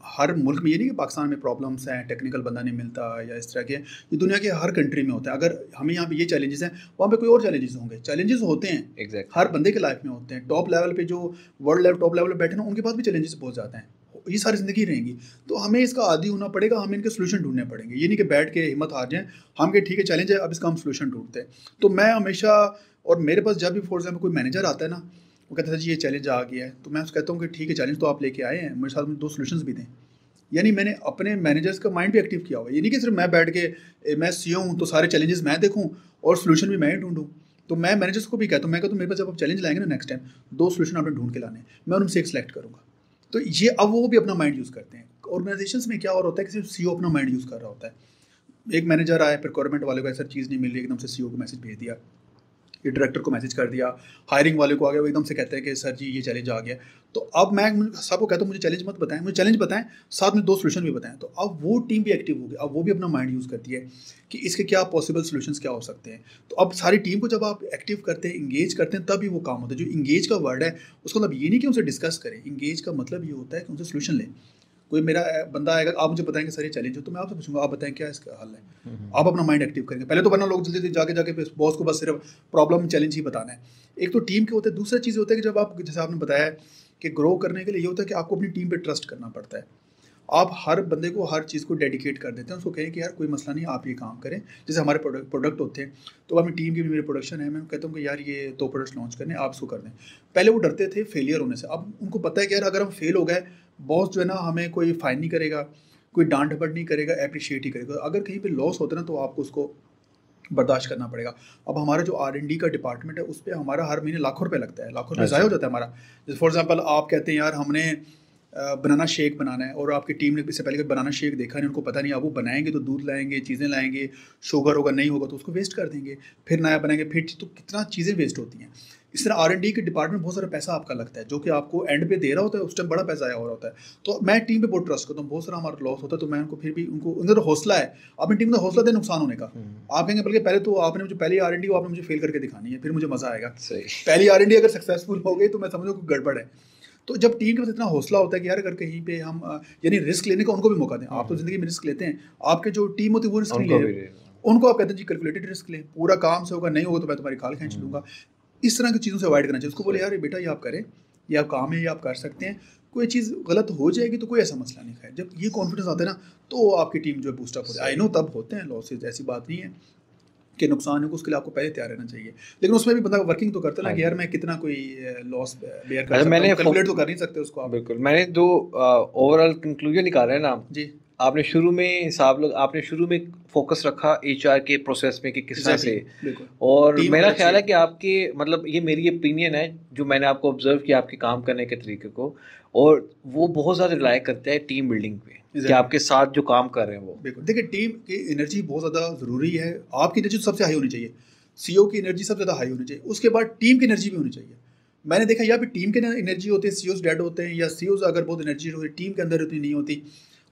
हर मुल्क में ये नहीं कि पाकिस्तान में प्रॉब्लम्स हैं टेक्निकल बंदा नहीं मिलता या इस तरह के। ये दुनिया के हर कंट्री में होता है। अगर हमें यहाँ पे ये चैलेंजेस हैं वहाँ पे कोई और चैलेंजेस होंगे। चैलेंजेस होते हैं। Exactly. हर बंदे के लाइफ में होते हैं। टॉप लेवल पे जो वर्ल्ड लेवल टॉप लेवल पर बैठे ना उनके पास भी चैलेंजेस बहुत ज़्यादा हैं। ये सारी ज़िंदगी रहेंगी। तो हमें इसका आदि होना पड़ेगा, हमें इनके सोल्यूशन ढूँढने पड़ेंगे। ये नहीं कि बैठ के हिम्मत हार जाएँ, हम के ठीक है चैलेंज है अब इसका हम सोल्यूशन ढूंढते हैं। तो मैं हमेशा, और मेरे पास जब भी फॉर एग्ज़ाम्पल कोई मैनेजर आता है ना, वो कहता था, जी, ये चैलेंज आ गया है। तो मैं उसको कहता हूँ कि, ठीक है चैलेंज तो आप लेके आए हैं, मेरे साथ में दो सोल्यूशन भी दें। यानी मैंने अपने मैनेजर्स का माइंड भी एक्टिव किया हुआ है। ये नहीं कि सिर्फ़ मैं बैठ के मैं सी हूँ तो सारे चैलेंजेस मैं देखूँ और सोल्यूशन भी मैं ही ढूंढूँ। तो मैं मैनेजर्स को भी कहता हूँ, मैं कहता हूँ, मेरे पास जब आप चैलेंज लाएँगे ना नेक्स्ट टाइम दो सोल्यूशन आपने ढूंढ के लाने मैं उनसे एक सेलेक्ट करूँगा। तो ये, अब वो भी अपना माइंड यूज़ करते हैं। ऑर्गेनाइजेशन में क्या और होता है कि सिर्फ़ सी अपना माइंड यूज़ कर रहा होता है। एक मैनेजर आया प्रिक्वायरमेंट वाले को ऐसा चीज़ नहीं मिली एकदम से सी को मैसेज भेज दिया। ये डायरेक्टर को मैसेज कर दिया। हायरिंग वाले को आ गया, वो एकदम से कहते हैं कि, सर जी, ये चैलेंज आ गया। तो अब मैं सबको कहता हूँ, मुझे चैलेंज मत बताएँ, मुझे चैलेंज बताएँ, साथ में दो सोल्यूशन भी बताएँ। तो अब वो टीम भी एक्टिव हो गई अब वो भी अपना माइंड यूज़ करती है कि इसके क्या पॉसिबल सोल्यूशन क्या हो सकते हैं। तो अब सारी टीम को जब आप एक्टिव करते हैं इंगेज करते हैं तभी वो काम होता है। जो इंगेज का वर्ड है, उसका मतलब ये नहीं कि उनसे डिस्कस करें। इंगेज का मतलब ये होता है कि उनसे सोल्यूशन लें। कोई मेरा बंदा आएगा आप मुझे बताएँगे सर ये चैलेंज हो तो मैं आपसे पूछूँगा आप बताएँ क्या इसका हल है। आप अपना माइंड एक्टिव करेंगे। पहले तो वरना लोग जल्दी जल्दी जाके जाके बॉस को बस सिर्फ़ प्रॉब्लम चैलेंज ही बताना है। एक तो टीम के होते हैं दूसरा चीज़ होता है कि जब आप जैसे आपने बताया कि ग्रो करने के लिए ये होता है कि आपको अपनी टीम पर ट्रस्ट करना पड़ता है। आप हर बंदे को हर चीज़ को डेडिकेट कर देते हैं उसको कहें कि यार कोई मसला नहीं आप ये काम करें। जैसे हमारे प्रोडक्ट प्रोडक्ट होते हैं तो अपनी टीम की भी मेरे प्रोडक्शन है मैं कहता हूँ कि यार ये दो प्रोडक्ट्स लॉन्च करने आप उसको कर दें। पहले वो डरते थे फेलियर होने से। अब उनको पता है कि यार अगर हम फेल हो गए बॉस जो है ना हमें कोई फाइन नहीं करेगा कोई डांट डपट नहीं करेगा अप्रिशिएट ही करेगा। अगर कहीं पर लॉस होता है ना तो आपको उसको बर्दाश्त करना पड़ेगा। अब हमारा जो आर एन डी का डिपार्टमेंट है उस पर हमारा हर महीने लाखों रुपये लगता है लाखों रुपये ज़ाया हो जाता है हमारा। जैसे फॉर एग्ज़ाम्पल आप कहते हैं यार हमने बनाना शेक बनाना है और आपकी टीम ने इससे पहले कभी बनाना शेक देखा नहीं उनको पता नहीं अब वो बनाएँगे तो दूध लाएँगे चीज़ें लाएँगे शुगर होगा नहीं होगा तो उसको वेस्ट कर देंगे फिर नया बनाएँगे। फिर तो कितना चीज़ें वेस्ट होती हैं। इस तरह आर के डिपार्टमेंट बहुत सारा पैसा आपका लगता है जो कि आपको एंड पे दे रहा होता है उस टाइम बड़ा पैसा आया हो रहा होता है। तो मैं टीम पे बहुत ट्रस्ट करता हूँ बहुत सारा हमारा लॉस होता है तो मैं उनको फिर भी उनको उनका हौसला है। अपनी टीम का हौसला दे नुकसान होने का। हम्म। आप कहेंगे बल्कि पहले तो आपने मुझे पहली आर एन डी आपने मुझे फेल करके दिखानी है फिर मुझे मज़ा आएगा। पहली आर एन डी अगर सक्सेसफुल हो गई तो मैं समझो गड़बड़ है। तो जब टीम के पास इतना हौसला होता है कि यार अगर कहीं पे हम यानी रिस्क लेने का उनको भी मौका दें आप तो हम्म। ज़िंदगी में रिस्क लेते हैं। आपके जो टीम होती है वो रिस्क नहीं ले उनको आप कहते हैं जी कैलकुलेटेड रिस्क लें। पूरा काम से होगा नहीं होगा तो मैं तुम्हारी खाल खींच हम्म। लूँगा। इस तरह की चीज़ों से अवॉइड करना चाहिए। उसको बोले यार बेटा ये आप करें ये आप काम है ये आप कर सकते हैं। कोई चीज़ गलत हो जाएगी तो कोई ऐसा मसला नहीं है। जब ये कॉन्फिडेंस आता है ना तो आपकी टीम जो है बूस्टअप होती है। आई नो तब होते हैं लॉसेज ऐसी बात नहीं है कि नुकसान है उसके लिए आपको पहले तैयार रहना चाहिए। लेकिन उसमें भी बंदा वर्किंग तो करता ना कि हाँ। यार मैं कितना कोई लॉस बेयर कर मैंने कैलकुलेट तो कर नहीं सकते उसको आप। बिल्कुल मैंने जो ओवरऑल कंक्लूजन निकाला है ना जी। आपने शुरू में हिसाब लोग आपने शुरू में फोकस रखा एचआर के प्रोसेस में कि किस तरह से। और मेरा ख्याल है कि आपके मतलब ये मेरी ओपिनियन है जो मैंने आपको ऑब्ज़र्व किया आपके काम करने के तरीके को और वो बहुत ज़्यादा रिलाय करते हैं टीम बिल्डिंग पे कि आपके साथ जो काम कर रहे हैं वो। बिल्कुल। देखिए टीम की एनर्जी बहुत ज़्यादा ज़रूरी है। आपकी एनर्जी सबसे हाई होनी चाहिए। सीईओ की एनर्जी सबसे ज़्यादा हाई होनी चाहिए। उसके बाद टीम की एनर्जी भी होनी चाहिए। मैंने देखा या फिर टीम के एनर्जी होती है सी डेड होते हैं या सी अगर बहुत एनर्जी होती है टीम के अंदर उतनी नहीं होती।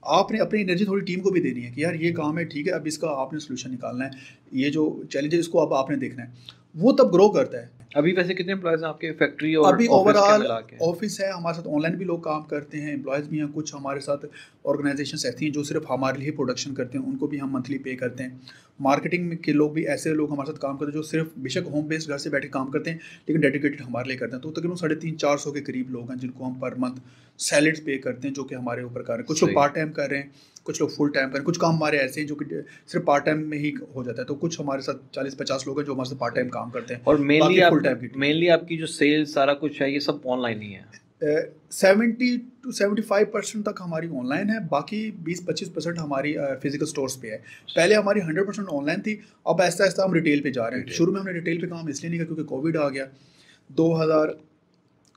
आपने अपनी एनर्जी थोड़ी टीम को भी देनी है कि यार ये काम है, ठीक है, अब इसका आपने सोल्यूशन निकालना है। ये जो चैलेंज है इसको अब आपने देखना है, वो तब ग्रो करता है। अभी वैसे कितने एम्प्लॉयज़ हैं आपके फैक्ट्री और अभी ओवरऑल ऑफ़िस है हमारे साथ ऑनलाइन भी लोग काम करते हैं एम्प्लॉयज़ भी हैं कुछ हमारे साथ ऑर्गेनाइजेशन ऐसी हैं जो सिर्फ़ हमारे लिए प्रोडक्शन करते हैं उनको भी हम मंथली पे करते हैं। मार्केटिंग के लोग भी ऐसे लोग हमारे साथ काम करते हैं जो सिर्फ़ बेशक होम बेस्ड घर से बैठे काम करते हैं लेकिन डेडिकेटेड हमारे लिए करते हैं। तो तकरीबन साढ़े तीन चार सौ के करीब लोग हैं जिनको हम पर मंथ सैलरीज पे करते हैं जो कि हमारे ऊपर कर रहे हैं। कुछ लोग पार्ट टाइम कर रहे हैं कुछ लोग फुल टाइम कर कुछ काम हमारे ऐसे हैं जो कि सिर्फ़ पार्ट टाइम में ही हो जाता है। तो कुछ हमारे साथ चालीस पचास लोग हैं जो हमारे साथ पार्ट टाइम काम करते हैं। और मेनली फुल टाइम की मेनली आपकी जो सेल्स सारा कुछ है ये सब ऑनलाइन ही है? Seventy two seventy five percent तक हमारी ऑनलाइन है। बाकी बीस पच्चीस परसेंट हमारी फ़िज़िकल स्टोर्स पे है। पहले हमारी हंड्रेड परसेंट ऑनलाइन थी। अब ऐसा ऐसा हम रिटेल पे जा रहे हैं। शुरू में हमने रिटेल पे काम इसलिए नहीं किया क्योंकि कोविड आ गया। दो हज़ार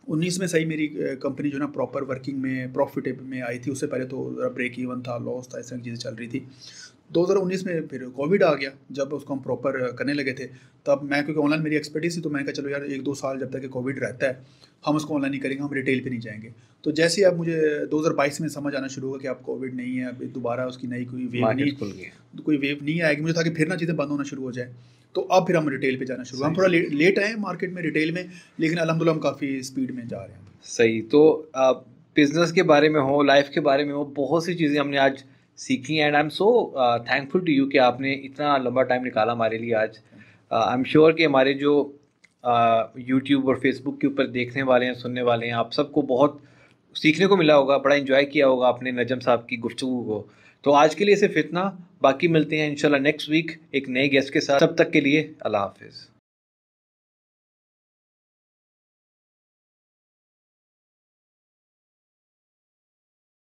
उन्नीस में सही मेरी कंपनी जो ना प्रॉपर वर्किंग में प्रॉफिटेबल में आई थी उससे पहले तो ब्रेक इवन था लॉस था ऐसी चीज़ें चल रही थी। 2019 में फिर कोविड आ गया जब उसको हम प्रॉपर करने लगे थे। तब मैं क्योंकि ऑनलाइन मेरी एक्सपर्टीज थी तो मैंने कहा चलो यार एक दो साल जब तक कोविड रहता है हम उसको ऑनलाइन नहीं करेंगे हम रिटेल पे नहीं जाएँगे। तो जैसे ही अब मुझे 2022 में समझ आना शुरू हुआ कि अब कोविड नहीं है अब दोबारा उसकी नई कोई वेव नहीं कोई वेव नहीं आएगी मुझे था कि फिर ना चीज़ें बंद होना शुरू हो जाए। तो अब फिर हम रिटेल पे जाना शुरू हम थोड़ा ले, लेट आए मार्केट में रिटेल में लेकिन अलहमदिल्ला हम काफ़ी स्पीड में जा रहे हैं। सही तो बिज़नेस के बारे में हो लाइफ के बारे में हो बहुत सी चीज़ें हमने आज सीखी and I am so thankful to you कि आपने इतना लंबा टाइम निकाला हमारे लिए आज। आई एम श्योर कि हमारे जो यूट्यूब uh, और फेसबुक के ऊपर देखने वाले हैं सुनने वाले हैं आप सबको बहुत सीखने को मिला होगा बड़ा इन्जॉय किया होगा आपने नजम साहब की गुफ्तु को। तो आज के लिए सिर्फ़ इतना। बाकी मिलते हैं इंशाल्लाह नेक्स्ट वीक एक नए गेस्ट के साथ। तब तक के लिए अल्लाह हाफिज़।